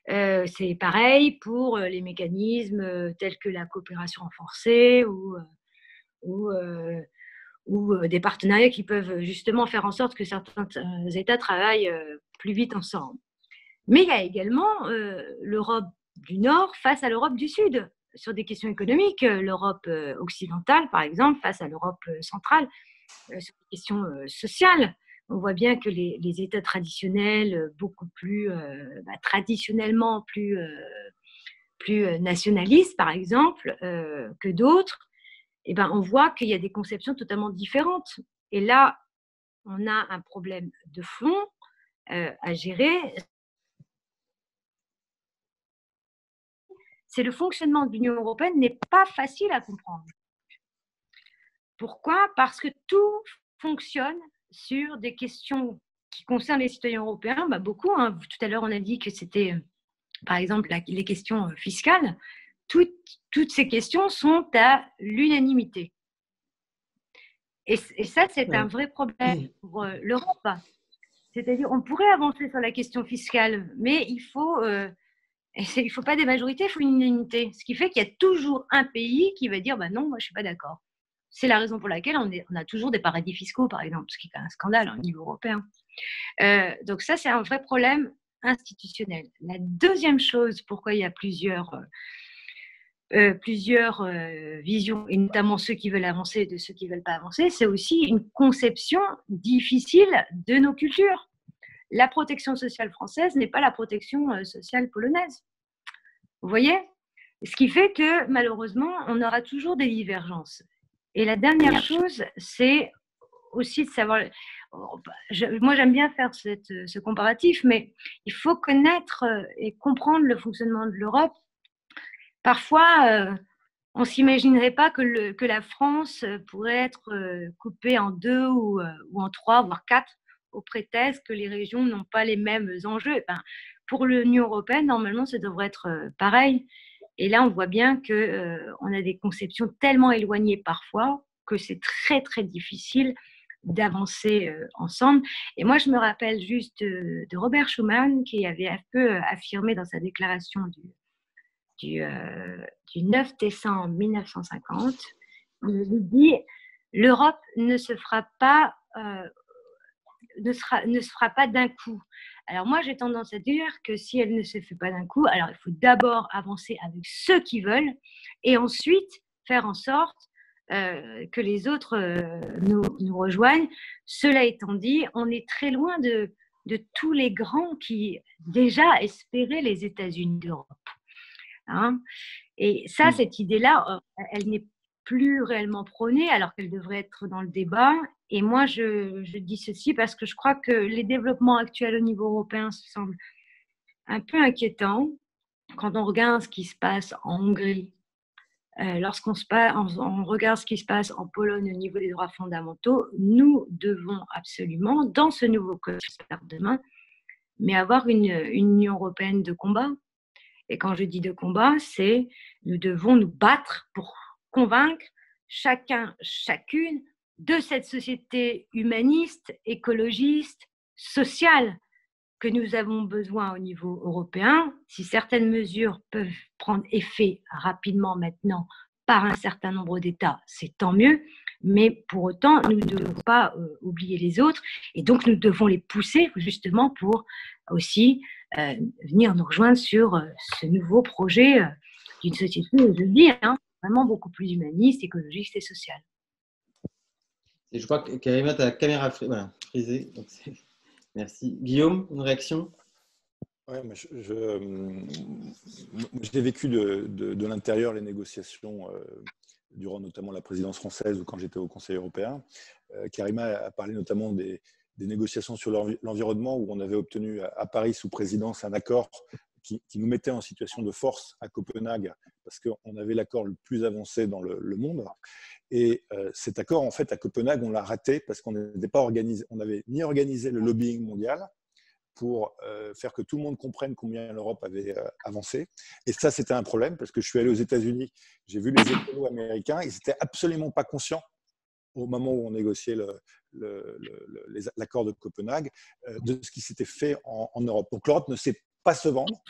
Euh, c'est pareil pour euh, les mécanismes euh, tels que la coopération renforcée ou des partenariats qui peuvent justement faire en sorte que certains États travaillent plus vite ensemble. Mais il y a également l'Europe du Nord face à l'Europe du Sud sur des questions économiques, l'Europe occidentale par exemple face à l'Europe centrale sur des questions sociales on voit bien que les, États traditionnels, euh, beaucoup plus euh, bah, traditionnellement plus, euh, plus nationalistes, par exemple, que d'autres, eh ben, on voit qu'il y a des conceptions totalement différentes. Et là, on a un problème de fond à gérer. C'est le fonctionnement de l'Union européenne n'est pas facile à comprendre. Pourquoi? Parce que tout fonctionne sur des questions qui concernent les citoyens européens, bah beaucoup. Hein. Tout à l'heure, on a dit que c'était, euh, par exemple, les questions euh, fiscales. Toutes, toutes ces questions sont à l'unanimité. Et, ça, c'est un vrai problème pour euh, l'Europe. C'est-à-dire, on pourrait avancer sur la question fiscale, mais il faut, il ne faut pas des majorités, il faut une unanimité. Ce qui fait qu'il y a toujours un pays qui va dire bah non, moi je ne suis pas d'accord. C'est la raison pour laquelle on, a toujours des paradis fiscaux, par exemple, ce qui est un scandale au niveau européen. Euh, donc ça, c'est un vrai problème institutionnel. La deuxième chose, pourquoi il y a plusieurs, euh, plusieurs euh, visions, et notamment ceux qui veulent avancer et de ceux qui ne veulent pas avancer, c'est aussi une conception difficile de nos cultures. La protection sociale française n'est pas la protection sociale polonaise. Vous voyez? Ce qui fait que malheureusement, on aura toujours des divergences. Et la dernière chose, c'est aussi de savoir. moi, j'aime bien faire ce comparatif, mais il faut connaître euh, et comprendre le fonctionnement de l'Europe. Parfois, euh, on ne s'imaginerait pas que, que, la France pourrait être euh, coupée en deux ou, en trois, voire quatre, au prétexte que les régions n'ont pas les mêmes enjeux. Ben, pour l'Union européenne, normalement, ça devrait être pareil. Et là, on voit bien qu'on euh, a des conceptions tellement éloignées parfois que c'est très, très difficile d'avancer euh, ensemble. Et moi, je me rappelle juste de, Robert Schuman qui avait un peu euh, affirmé dans sa déclaration du, du, 9 décembre 1950, il dit l'Europe ne se fera pas ne, sera, ne se fera pas d'un coup. Alors moi, j'ai tendance à dire que si elle ne se fait pas d'un coup, alors il faut d'abord avancer avec ceux qui veulent et ensuite faire en sorte euh, que les autres euh, nous, rejoignent. Cela étant dit, on est très loin de, de tous les grands qui déjà espéraient les États-Unis d'Europe. Hein. et ça, cette idée-là, euh, elle n'est plus réellement prônée alors qu'elle devrait être dans le débat. Et moi, je, dis ceci parce que je crois que les développements actuels au niveau européen se semblent un peu inquiétants quand on regarde ce qui se passe en Hongrie, euh, lorsqu'on on regarde ce qui se passe en Pologne au niveau des droits fondamentaux, nous devons absolument, dans ce nouveau code demain, mais avoir une Union européenne de combat. Et quand je dis de combat, c'est nous devons nous battre pour convaincre chacun, chacune de cette société humaniste, écologiste, sociale. que nous avons besoin au niveau européen. Si certaines mesures peuvent prendre effet rapidement maintenant par un certain nombre d'États, c'est tant mieux. Mais pour autant, nous ne devons pas euh, oublier les autres et donc nous devons les pousser justement pour aussi euh, venir nous rejoindre sur euh, ce nouveau projet d'une société, je le hein, vraiment beaucoup plus humaniste, écologique et sociale. Et je vois que Karima, ta caméra voilà, frisée. Donc *laughs* Merci. Guillaume, une réaction? Ouais, je, j'ai vécu de, de, l'intérieur les négociations euh, durant notamment la présidence française ou quand j'étais au Conseil européen. Euh, Karima a parlé notamment des, des négociations sur l'environnement où on avait obtenu à, Paris sous présidence un accord qui, nous mettait en situation de force à Copenhague parce qu'on avait l'accord le plus avancé dans le, monde. Et euh, cet accord, en fait, à Copenhague, on l'a raté parce qu'on n'était pas organisé, on n'avait ni organisé le lobbying mondial pour euh, faire que tout le monde comprenne combien l'Europe avait euh, avancé. Et ça, c'était un problème parce que je suis allé aux États-Unis, j'ai vu les écolos américains, ils n'étaient absolument pas conscients au moment où on négociait l'accord de Copenhague de ce qui s'était fait en, Europe. Donc l'Europe ne sait pas se vendre.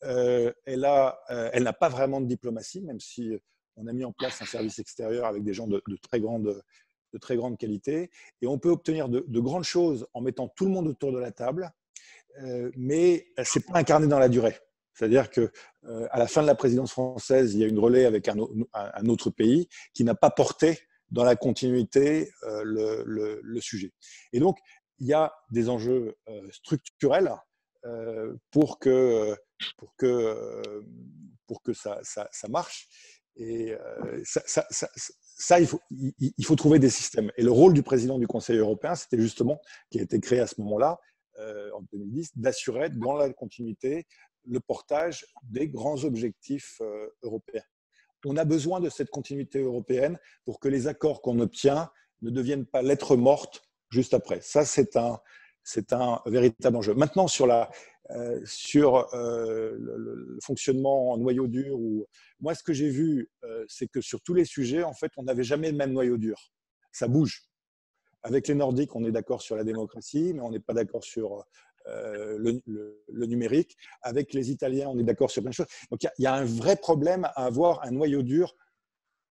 elle n'a pas vraiment de diplomatie, même si on a mis en place un service extérieur avec des gens de, très, grande, de très grande qualité. Et on peut obtenir de, grandes choses en mettant tout le monde autour de la table, euh, mais ce n'est pas incarné dans la durée. C'est-à-dire qu'à euh, à la fin de la présidence française, il y a une relais avec un, autre pays qui n'a pas porté dans la continuité euh, le, sujet. Et donc, il y a des enjeux structurels pour que, pour que, pour que ça, ça, ça marche. Et euh, ça, il, faut, il, faut, trouver des systèmes. Et le rôle du président du Conseil européen, c'était justement, qui a été créé à ce moment-là, euh, en 2010, d'assurer dans la continuité le portage des grands objectifs euh, européens. On a besoin de cette continuité européenne pour que les accords qu'on obtient ne deviennent pas lettres mortes juste après. Ça, c'est un, c'est un véritable enjeu. Maintenant, sur la, euh, sur euh, le, fonctionnement en noyau dur. Ou... Moi, ce que j'ai vu, euh, c'est que sur tous les sujets, en fait, on n'avait jamais le même noyau dur. Ça bouge. Avec les Nordiques, on est d'accord sur la démocratie, mais on n'est pas d'accord sur le, le, numérique. Avec les Italiens, on est d'accord sur plein de choses. Donc, il y, a un vrai problème à avoir un noyau dur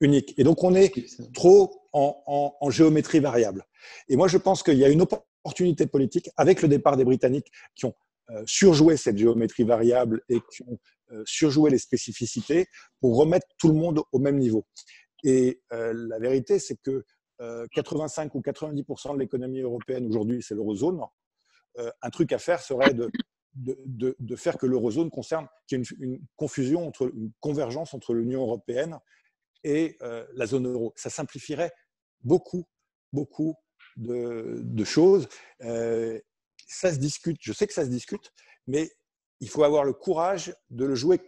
unique. Et donc, on est trop en, en, en géométrie variable. Et moi, je pense qu'il y a une opportunité politique avec le départ des Britanniques qui ont euh, surjouer cette géométrie variable et qui ont euh, surjoué les spécificités pour remettre tout le monde au même niveau. Et euh, la vérité, c'est que 85 ou 90% de l'économie européenne aujourd'hui, c'est l'eurozone. un truc à faire serait de, faire que l'eurozone concerne, qu'il y ait une, confusion, entre, une convergence entre l'Union européenne et la zone euro. Ça simplifierait beaucoup, beaucoup de, choses ça se discute, je sais que ça se discute, mais il faut avoir le courage de le jouer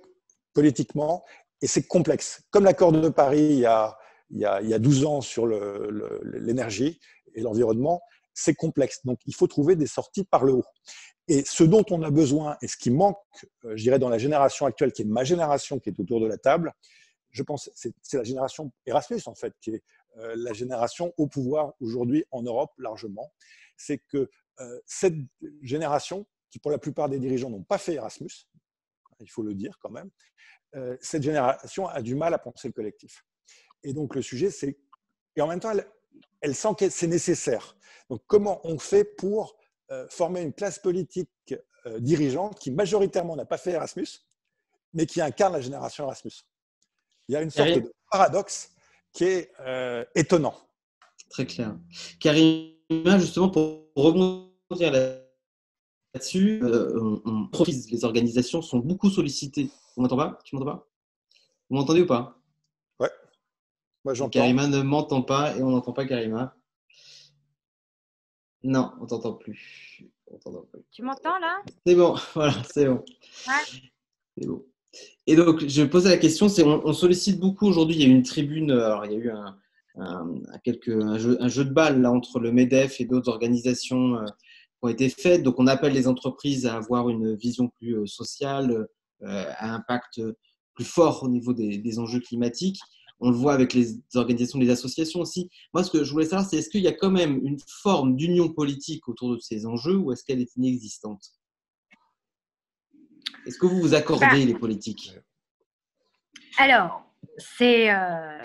politiquement et c'est complexe. Comme l'accord de Paris il y, a, il, y a, il y a 12 ans sur l'énergie et l'environnement, c'est complexe. Donc il faut trouver des sorties par le haut. Et ce dont on a besoin et ce qui manque, euh, je dirais, dans la génération actuelle, qui est ma génération qui est autour de la table, je pense c'est la génération Erasmus, en fait, qui est euh, la génération au pouvoir aujourd'hui en Europe largement. C'est que euh, cette génération, qui pour la plupart des dirigeants n'ont pas fait Erasmus, il faut le dire quand même, euh, cette génération a du mal à penser le collectif. Et donc le sujet, c'est... Et en même temps, elle, sent que c'est nécessaire. Donc comment on fait pour euh, former une classe politique dirigeante qui majoritairement n'a pas fait Erasmus, mais qui incarne la génération Erasmus? Il y a une sorte de paradoxe qui est étonnant. Très clair. Karima, justement, pour revenir là-dessus, euh, on, profite, les organisations sont beaucoup sollicitées. On m'entend pas? Tu m'entends pas? Vous m'entendez ou pas? Ouais. Moi, j'entends. Karima ne m'entend pas et on n'entend pas Karima. Non, on t'entend plus. plus. Tu m'entends là? C'est bon, *laughs* voilà, c'est bon. C'est bon. Et donc, je posais la question, c'est on, sollicite beaucoup aujourd'hui, il y a eu une tribune, alors il y a eu un, jeu, de balle là, entre le MEDEF et d'autres organisations euh, ont été faites. Donc, on appelle les entreprises à avoir une vision plus euh, sociale, euh, à impact plus fort au niveau des, enjeux climatiques. On le voit avec les organisations, les associations aussi. Moi, ce que je voulais savoir, c'est est-ce qu'il y a quand même une forme d'union politique autour de ces enjeux ou est-ce qu'elle est inexistante? Est-ce que vous vous accordez bah, les politiques? Alors, c'est, euh,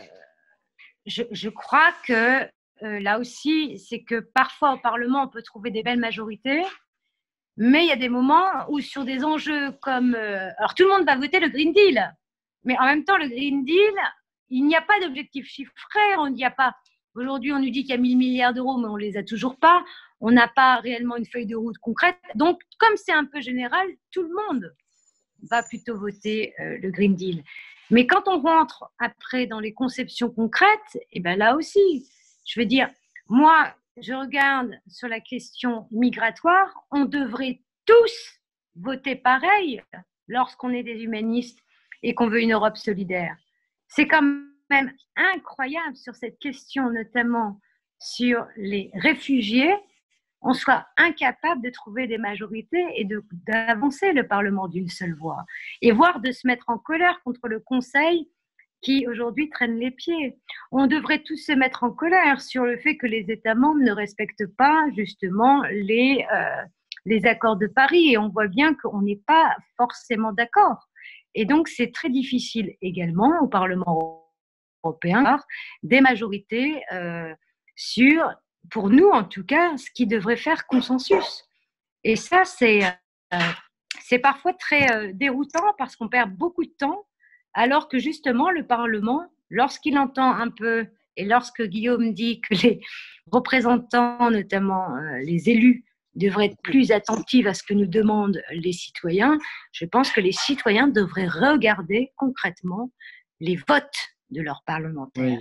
je, crois que euh, là aussi, c'est que parfois au Parlement, on peut trouver des belles majorités, mais il y a des moments où sur des enjeux comme... Euh, alors tout le monde va voter le Green Deal, mais en même temps, le Green Deal, il n'y a pas d'objectif chiffré, on n'y a pas... Aujourd'hui, on nous dit qu'il y a 1000 milliards d'euros, mais on ne les a toujours pas. On n'a pas réellement une feuille de route concrète. Donc, comme c'est un peu général, tout le monde va plutôt voter euh, le Green Deal. Mais quand on rentre après dans les conceptions concrètes, et eh ben là aussi, je veux dire, moi, je regarde sur la question migratoire, on devrait tous voter pareil lorsqu'on est des humanistes et qu'on veut une Europe solidaire. C'est quand même incroyable sur cette question, notamment sur les réfugiés, on soit incapable de trouver des majorités et d'avancer le Parlement d'une seule voix, et voire de se mettre en colère contre le Conseil qui aujourd'hui traîne les pieds. On devrait tous se mettre en colère sur le fait que les États membres ne respectent pas justement les, euh, les accords de Paris, et on voit bien qu'on n'est pas forcément d'accord. Et donc c'est très difficile également au Parlement européen des majorités euh, sur pour nous en tout cas, ce qui devrait faire consensus. Et ça, c'est euh, c'est parfois très euh, déroutant parce qu'on perd beaucoup de temps, alors que justement, le Parlement, lorsqu'il entend un peu, et lorsque Guillaume dit que les représentants, notamment euh, les élus, devraient être plus attentifs à ce que nous demandent les citoyens, je pense que les citoyens devraient regarder concrètement les votes de leurs parlementaires.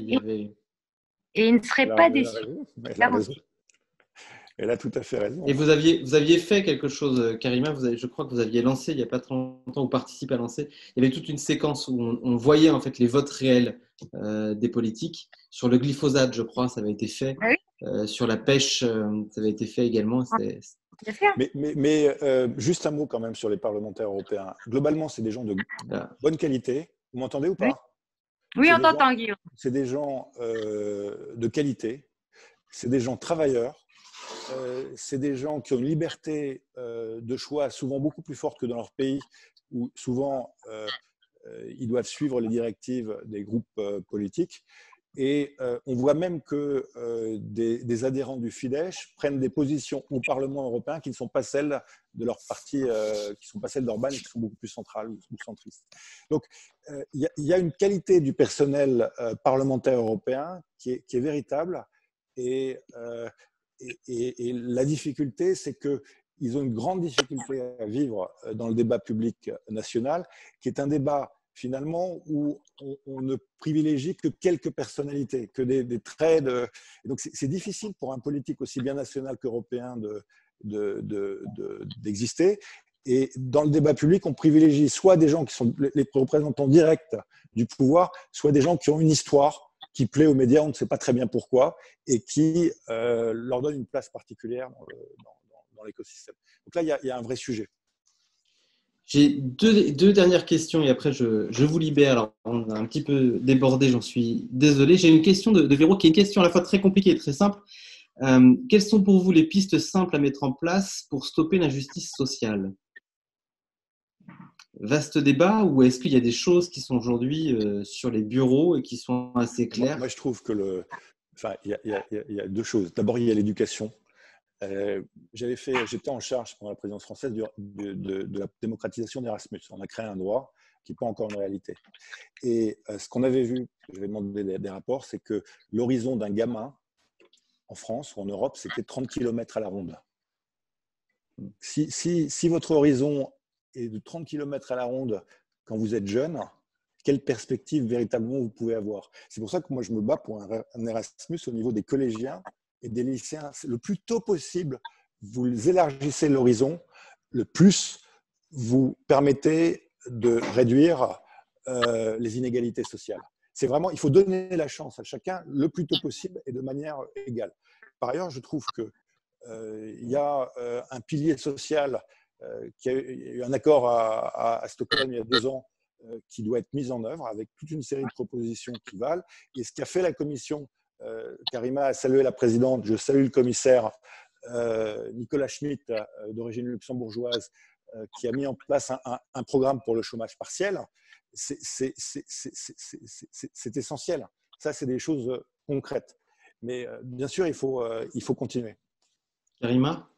Et il ne serait pas déçu. Elle a tout à fait raison. Et vous aviez, vous aviez fait quelque chose, euh, Karima, vous avez, je crois que vous aviez lancé il n'y a pas trop longtemps, ou participé à lancer, il y avait toute une séquence où on, voyait en fait les votes réels euh, des politiques. Sur le glyphosate, je crois, ça avait été fait. Ah euh, sur la pêche, ça avait été fait également. Ah, mais, mais, mais juste un mot quand même sur les parlementaires européens. Globalement, c'est des gens de bah. bonne qualité. Vous m'entendez ou pas? Oui, on t'entend, Guillaume. C'est des gens euh, de qualité, c'est des gens travailleurs, euh, c'est des gens qui ont une liberté euh, de choix souvent beaucoup plus forte que dans leur pays, où souvent ils doivent suivre les directives des groupes politiques. Et euh, on voit même que euh, des, adhérents du Fidesz prennent des positions au Parlement européen qui ne sont pas celles de leur parti, euh, qui sont pas celles d'Orban, qui sont beaucoup plus centrales ou, centristes. Donc, il y, a une qualité du personnel parlementaire européen qui est, véritable. Et, et, la difficulté, c'est qu'ils ont une grande difficulté à vivre dans le débat public national, qui est un débat finalement, où on, ne privilégie que quelques personnalités, que des, traits de. donc, c'est difficile pour un politique aussi bien national qu'européen d'exister. De, et dans le débat public, on privilégie soit des gens qui sont les représentants directs du pouvoir, soit des gens qui ont une histoire qui plaît aux médias, on ne sait pas très bien pourquoi, et qui euh, leur donne une place particulière dans l'écosystème. Donc là, il y a un vrai sujet. J'ai deux, dernières questions et après je, vous libère. Alors, on a un petit peu débordé, j'en suis désolé. J'ai une question de, de, Véro qui est une question à la fois très compliquée et très simple. Euh, quelles sont pour vous les pistes simples à mettre en place pour stopper l'injustice sociale? Vaste débat ou est-ce qu'il y a des choses qui sont aujourd'hui euh, sur les bureaux et qui sont assez claires? moi, je trouve que le, enfin, il y, a deux choses. D'abord, il y a l'éducation. Euh, j'avais fait, j'étais en charge pendant la présidence française de, la démocratisation d'Erasmus. On a créé un droit qui n'est pas encore une réalité. Et euh, ce qu'on avait vu, j'avais demandé des, rapports, c'est que l'horizon d'un gamin en France ou en Europe, c'était 30 km à la ronde. Si, si, si, votre horizon est de 30 km à la ronde quand vous êtes jeune, quelle perspective véritablement vous pouvez avoir? C'est pour ça que moi je me bats pour un Erasmus au niveau des collégiens et des lycéens le plus tôt possible. Vous élargissez l'horizon, le plus vous permettez de réduire euh, les inégalités sociales. C'est vraiment, il faut donner la chance à chacun le plus tôt possible et de manière égale. Par ailleurs, je trouve que euh, il y a euh, un pilier social qui a eu un accord à, à, Stockholm il y a deux ans qui doit être mis en œuvre avec toute une série de propositions qui valent. Et ce qu'a fait la Commission euh, Karima a salué la présidente, je salue le commissaire euh, Nicolas Schmitt, euh, d'origine luxembourgeoise, qui a mis en place un, programme pour le chômage partiel, c'est essentiel. Ça, c'est des choses concrètes. Mais bien sûr, il faut, il faut continuer. Karima?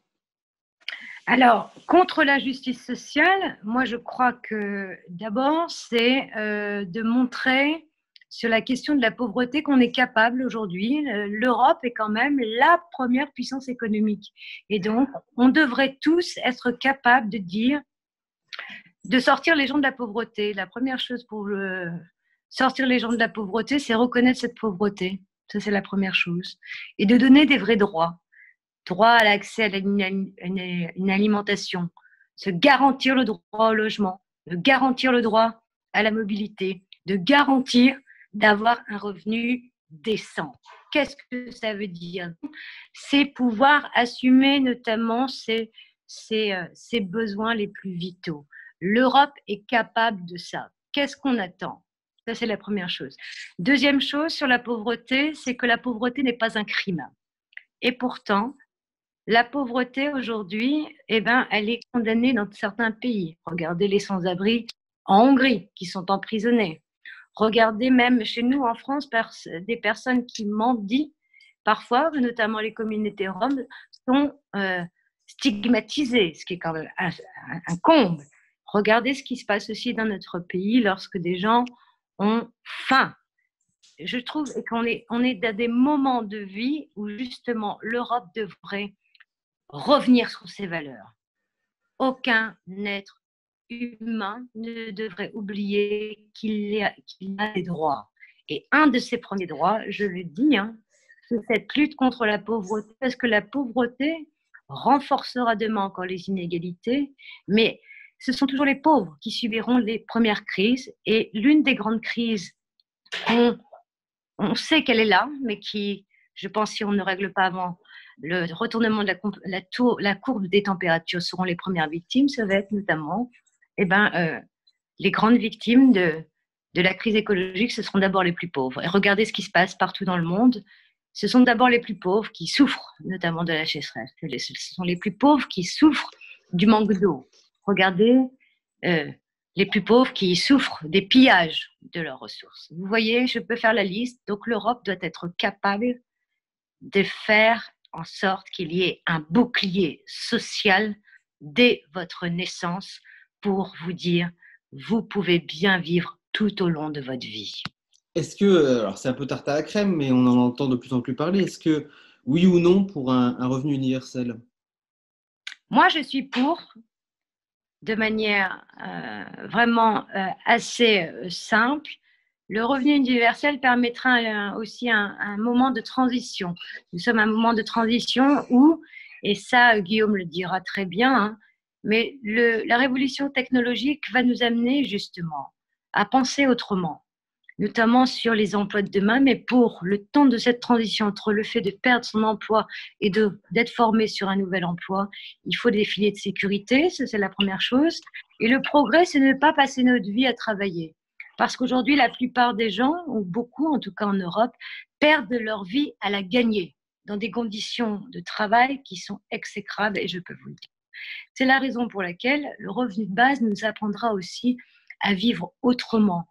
Alors, contre la justice sociale, moi je crois que d'abord, c'est de montrer sur la question de la pauvreté qu'on est capable aujourd'hui. Euh, L'Europe est quand même la première puissance économique. Et donc, on devrait tous être capables de dire, de sortir les gens de la pauvreté. La première chose pour sortir les gens de la pauvreté, c'est reconnaître cette pauvreté. Ça, c'est la première chose. Et de donner des vrais droits. Droit à l'accès à une alimentation, se garantir le droit au logement, de garantir le droit à la mobilité, de garantir d'avoir un revenu décent. Qu'est-ce que ça veut dire? C'est pouvoir assumer notamment ses, euh, ses, besoins les plus vitaux. L'Europe est capable de ça. Qu'est-ce qu'on attend? Ça, c'est la première chose. Deuxième chose sur la pauvreté, c'est que la pauvreté n'est pas un crime. Et pourtant, la pauvreté aujourd'hui, eh ben, elle est condamnée dans certains pays. Regardez les sans-abri en Hongrie qui sont emprisonnés. Regardez même chez nous en France, des personnes qui mendient, parfois, notamment les communautés roms, sont euh, stigmatisées, ce qui est quand même un, comble. Regardez ce qui se passe aussi dans notre pays lorsque des gens ont faim. Je trouve qu'on est, on est dans des moments de vie où justement l'Europe devrait revenir sur ses valeurs. Aucun être humain ne devrait oublier qu'il a, des droits. Et un de ses premiers droits, je le dis, hein, c'est cette lutte contre la pauvreté, parce que la pauvreté renforcera demain encore les inégalités, mais ce sont toujours les pauvres qui subiront les premières crises. Et l'une des grandes crises, on, on sait qu'elle est là, mais qui, je pense, si on ne règle pas avant le retournement de la, la courbe des températures seront les premières victimes, ça va être notamment eh ben, euh, les grandes victimes de, la crise écologique, ce seront d'abord les plus pauvres. Et regardez ce qui se passe partout dans le monde. Ce sont d'abord les plus pauvres qui souffrent, notamment de la sécheresse. Ce sont les plus pauvres qui souffrent du manque d'eau. Regardez euh, les plus pauvres qui souffrent des pillages de leurs ressources. Vous voyez, je peux faire la liste. Donc l'Europe doit être capable de faire en sorte qu'il y ait un bouclier social dès votre naissance pour vous dire, vous pouvez bien vivre tout au long de votre vie. Est-ce que, alors c'est un peu tarte à la crème, mais on en entend de plus en plus parler, est-ce que oui ou non pour un, revenu universel? Moi, je suis pour, de manière euh, vraiment euh, assez euh, simple. Le revenu universel permettra aussi un, un, moment de transition. Nous sommes à un moment de transition où, et ça Guillaume le dira très bien, hein, mais la révolution technologique va nous amener justement à penser autrement, notamment sur les emplois de demain, mais pour le temps de cette transition entre le fait de perdre son emploi et d'être formé sur un nouvel emploi, il faut des filets de sécurité, c'est la première chose. Et le progrès, c'est ne pas passer notre vie à travailler. Parce qu'aujourd'hui, la plupart des gens, ou beaucoup en tout cas en Europe, perdent leur vie à la gagner dans des conditions de travail qui sont exécrables, et je peux vous le dire. C'est la raison pour laquelle le revenu de base nous apprendra aussi à vivre autrement.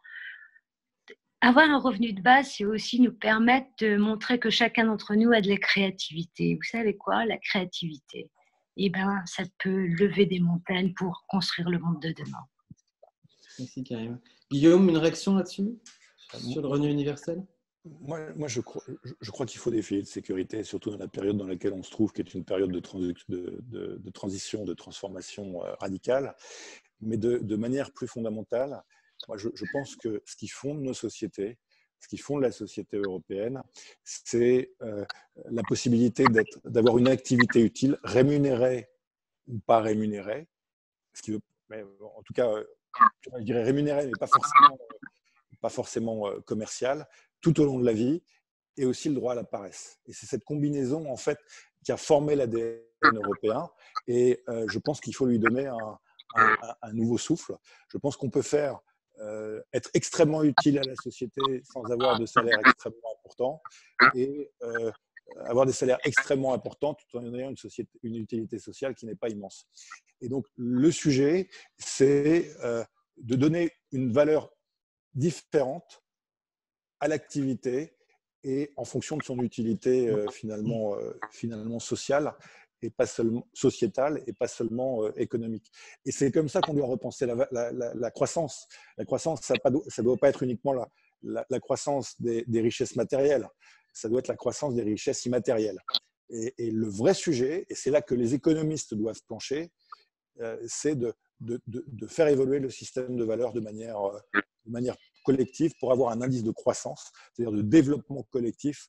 Avoir un revenu de base, c'est aussi nous permettre de montrer que chacun d'entre nous a de la créativité. Vous savez quoi? La créativité, eh ben, ça peut lever des montagnes pour construire le monde de demain. Merci Karim. Guillaume, une réaction là-dessus? Sur le revenu universel? Moi, je crois, qu'il faut des filets de sécurité, surtout dans la période dans laquelle on se trouve, qui est une période de, transition, de transformation euh, radicale. Mais de, manière plus fondamentale, moi, je, pense que ce qui fonde nos sociétés, ce qui fonde la société européenne, c'est euh, la possibilité d'avoir une activité utile, rémunérée ou pas rémunérée. En tout cas, euh, je dirais rémunérée, mais pas forcément, pas forcément commerciale, tout au long de la vie et aussi le droit à la paresse. Et c'est cette combinaison, en fait, qui a formé l'ADN européen. Et euh, je pense qu'il faut lui donner un, nouveau souffle. Je pense qu'on peut faire euh, être extrêmement utile à la société sans avoir de salaire extrêmement important et euh, avoir des salaires extrêmement importants tout en ayant une, société, une utilité sociale qui n'est pas immense. Et donc, le sujet, c'est de donner une valeur différente à l'activité et en fonction de son utilité euh, finalement, euh, finalement sociale et pas seulement sociétale et pas seulement économique. Et c'est comme ça qu'on doit repenser la, la, croissance. La croissance, ça ne doit pas être uniquement la, croissance des, richesses matérielles ça doit être la croissance des richesses immatérielles. Et, le vrai sujet, et c'est là que les économistes doivent plancher, euh, c'est de, de, de, faire évoluer le système de valeurs de manière, euh, de manière collective pour avoir un indice de croissance, c'est-à-dire de développement collectif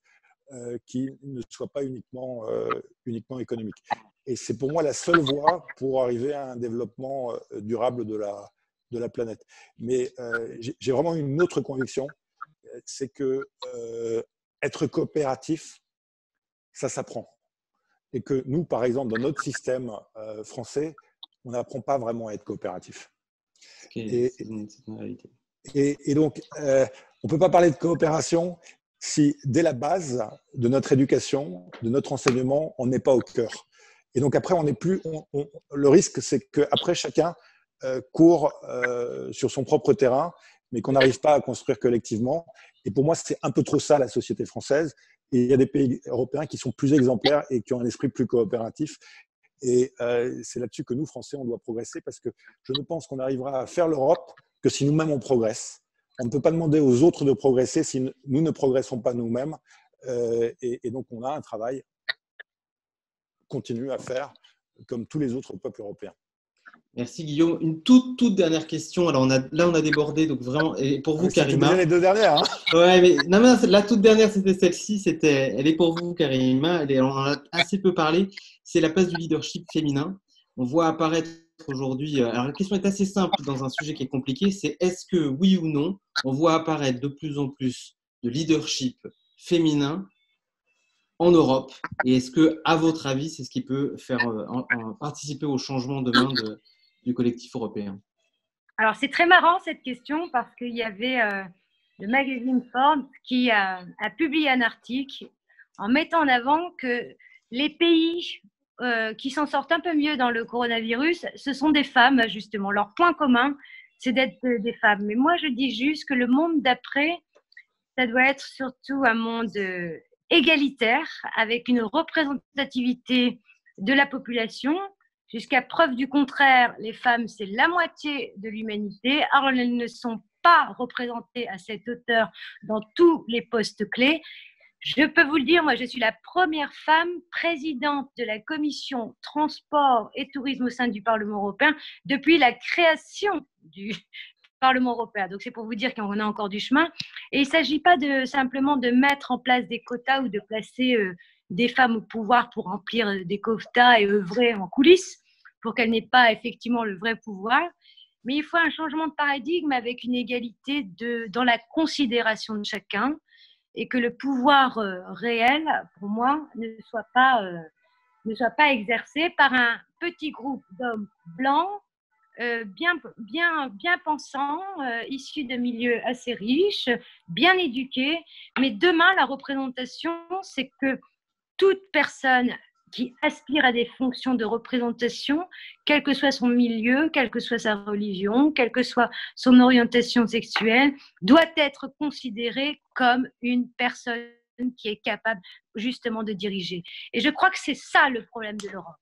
euh, qui ne soit pas uniquement, uniquement économique. Et c'est pour moi la seule voie pour arriver à un développement durable de la, de la planète. Mais j'ai vraiment une autre conviction, c'est que être coopératif, ça s'apprend. Et que nous, par exemple, dans notre système euh, français, on n'apprend pas vraiment à être coopératif. et, et, donc, euh, on ne peut pas parler de coopération si, dès la base de notre éducation, de notre enseignement, on n'est pas au cœur. Et donc, après, on n'est plus. le risque, c'est qu'après, chacun euh, court sur son propre terrain, mais qu'on n'arrive pas à construire collectivement. Et pour moi, c'est un peu trop ça la société française. Et il y a des pays européens qui sont plus exemplaires et qui ont un esprit plus coopératif. Et euh, c'est là-dessus que nous, Français, on doit progresser parce que je ne pense qu'on arrivera à faire l'Europe que si nous-mêmes on progresse. On ne peut pas demander aux autres de progresser si nous ne progressons pas nous-mêmes. Euh, et, et, donc, on a un travail continu à faire comme tous les autres peuples européens. Merci Guillaume. Une toute, toute dernière question. Alors on a, là, on a débordé, donc vraiment. Et pour vous, Karima. les deux dernières. Hein ouais, mais non, la toute dernière, c'était celle-ci. C'était, elle est pour vous, Karima. Elle est, on en a assez peu parlé. C'est la place du leadership féminin. On voit apparaître aujourd'hui. Euh, alors la question est assez simple dans un sujet qui est compliqué. C'est est-ce que oui ou non, on voit apparaître de plus en plus de leadership féminin en Europe? Et est-ce que, à votre avis, c'est ce qui peut faire euh, participer au changement demain de du collectif européen? Alors, c'est très marrant cette question parce qu'il y avait euh, le magazine Forbes qui a, publié un article en mettant en avant que les pays euh, qui s'en sortent un peu mieux dans le coronavirus, ce sont des femmes, justement. Leur point commun, c'est d'être des femmes. Mais moi, je dis juste que le monde d'après, ça doit être surtout un monde euh, égalitaire, avec une représentativité de la population Jusqu'à preuve du contraire, les femmes, c'est la moitié de l'humanité. Alors, elles ne sont pas représentées à cette hauteur dans tous les postes clés. Je peux vous le dire, moi, je suis la première femme présidente de la commission transport et tourisme au sein du Parlement européen depuis la création du *laughs* Parlement européen. Donc, c'est pour vous dire qu'on a encore du chemin. Et il ne s'agit pas de, simplement de mettre en place des quotas ou de placer euh, des femmes au pouvoir pour remplir des quotas et œuvrer en coulisses pour qu'elles n'aient pas effectivement le vrai pouvoir. Mais il faut un changement de paradigme avec une égalité de, dans la considération de chacun et que le pouvoir euh, réel, pour moi, ne soit pas, euh, ne soit pas exercé par un petit groupe d'hommes blancs, euh, bien, bien, bien pensants, issus de milieux assez riches, bien éduqués. Mais demain, la représentation, c'est que toute personne qui aspire à des fonctions de représentation, quel que soit son milieu, quelle que soit sa religion, quelle que soit son orientation sexuelle, doit être considérée comme une personne qui est capable justement de diriger. Et je crois que c'est ça le problème de l'Europe.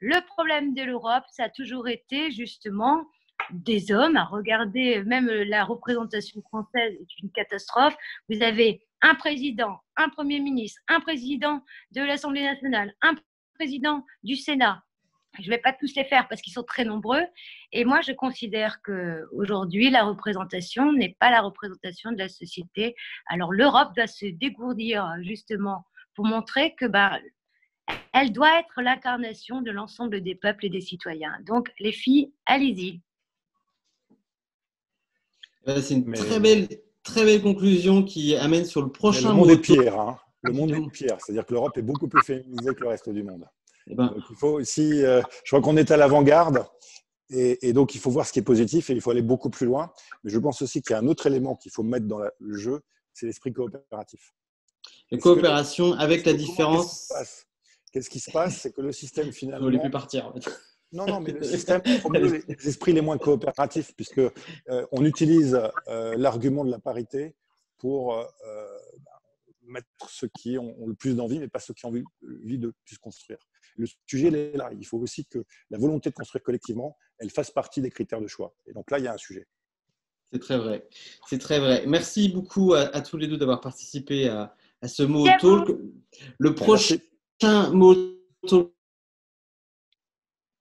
Le problème de l'Europe, ça a toujours été justement des hommes. Regardez, même la représentation française est une catastrophe. Vous avez un président, un premier ministre, un président de l'Assemblée nationale, un président du Sénat. Je ne vais pas tous les faire parce qu'ils sont très nombreux. Et moi, je considère qu'aujourd'hui, la représentation n'est pas la représentation de la société. Alors, l'Europe doit se dégourdir justement pour montrer que bah, elle doit être l'incarnation de l'ensemble des peuples et des citoyens. Donc, les filles, allez-y. C'est une très belle, très belle conclusion qui amène sur le prochain. le monde est pierre. Hein. Le monde est pierre. C'est-à-dire que l'Europe est beaucoup plus féminisée que le reste du monde. Eh ben. il faut aussi, euh, je crois qu'on est à l'avant-garde. Et, donc, il faut voir ce qui est positif et il faut aller beaucoup plus loin. Mais je pense aussi qu'il y a un autre élément qu'il faut mettre dans le jeu, c'est l'esprit coopératif. La coopération avec la différence. Qu'est-ce qui se passe C'est que le système *laughs* finalement. Vous voulez plus partir. Non, non, mais le *laughs* système promeut les esprits les moins coopératifs, puisque euh, on utilise euh, l'argument de la parité pour euh, mettre ceux qui ont, le plus d'envie, mais pas ceux qui ont envie, de plus construire. Le sujet est là. Il faut aussi que la volonté de construire collectivement, elle fasse partie des critères de choix. Et donc là, il y a un sujet. C'est très vrai. C'est très vrai. Merci beaucoup à, tous les deux d'avoir participé à, ce mot talk. Le prochain mot talk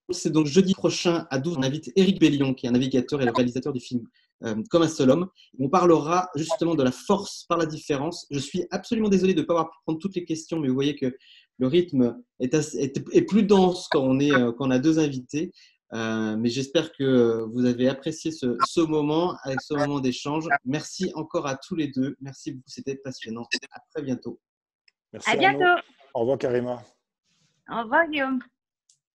c'est donc jeudi prochain à 12. On invite Eric Bellion, qui est un navigateur et le réalisateur du film euh, Comme un seul homme. On parlera justement de la force par la différence. Je suis absolument désolé de ne pas avoir pu prendre toutes les questions, mais vous voyez que le rythme est, est, plus dense quand on, est, euh, quand on a deux invités. Euh, mais j'espère que vous avez apprécié ce, ce moment avec ce moment d'échange. Merci encore à tous les deux. Merci beaucoup, c'était passionnant. À très bientôt. Merci à bientôt. Au revoir Karima. Au revoir Guillaume.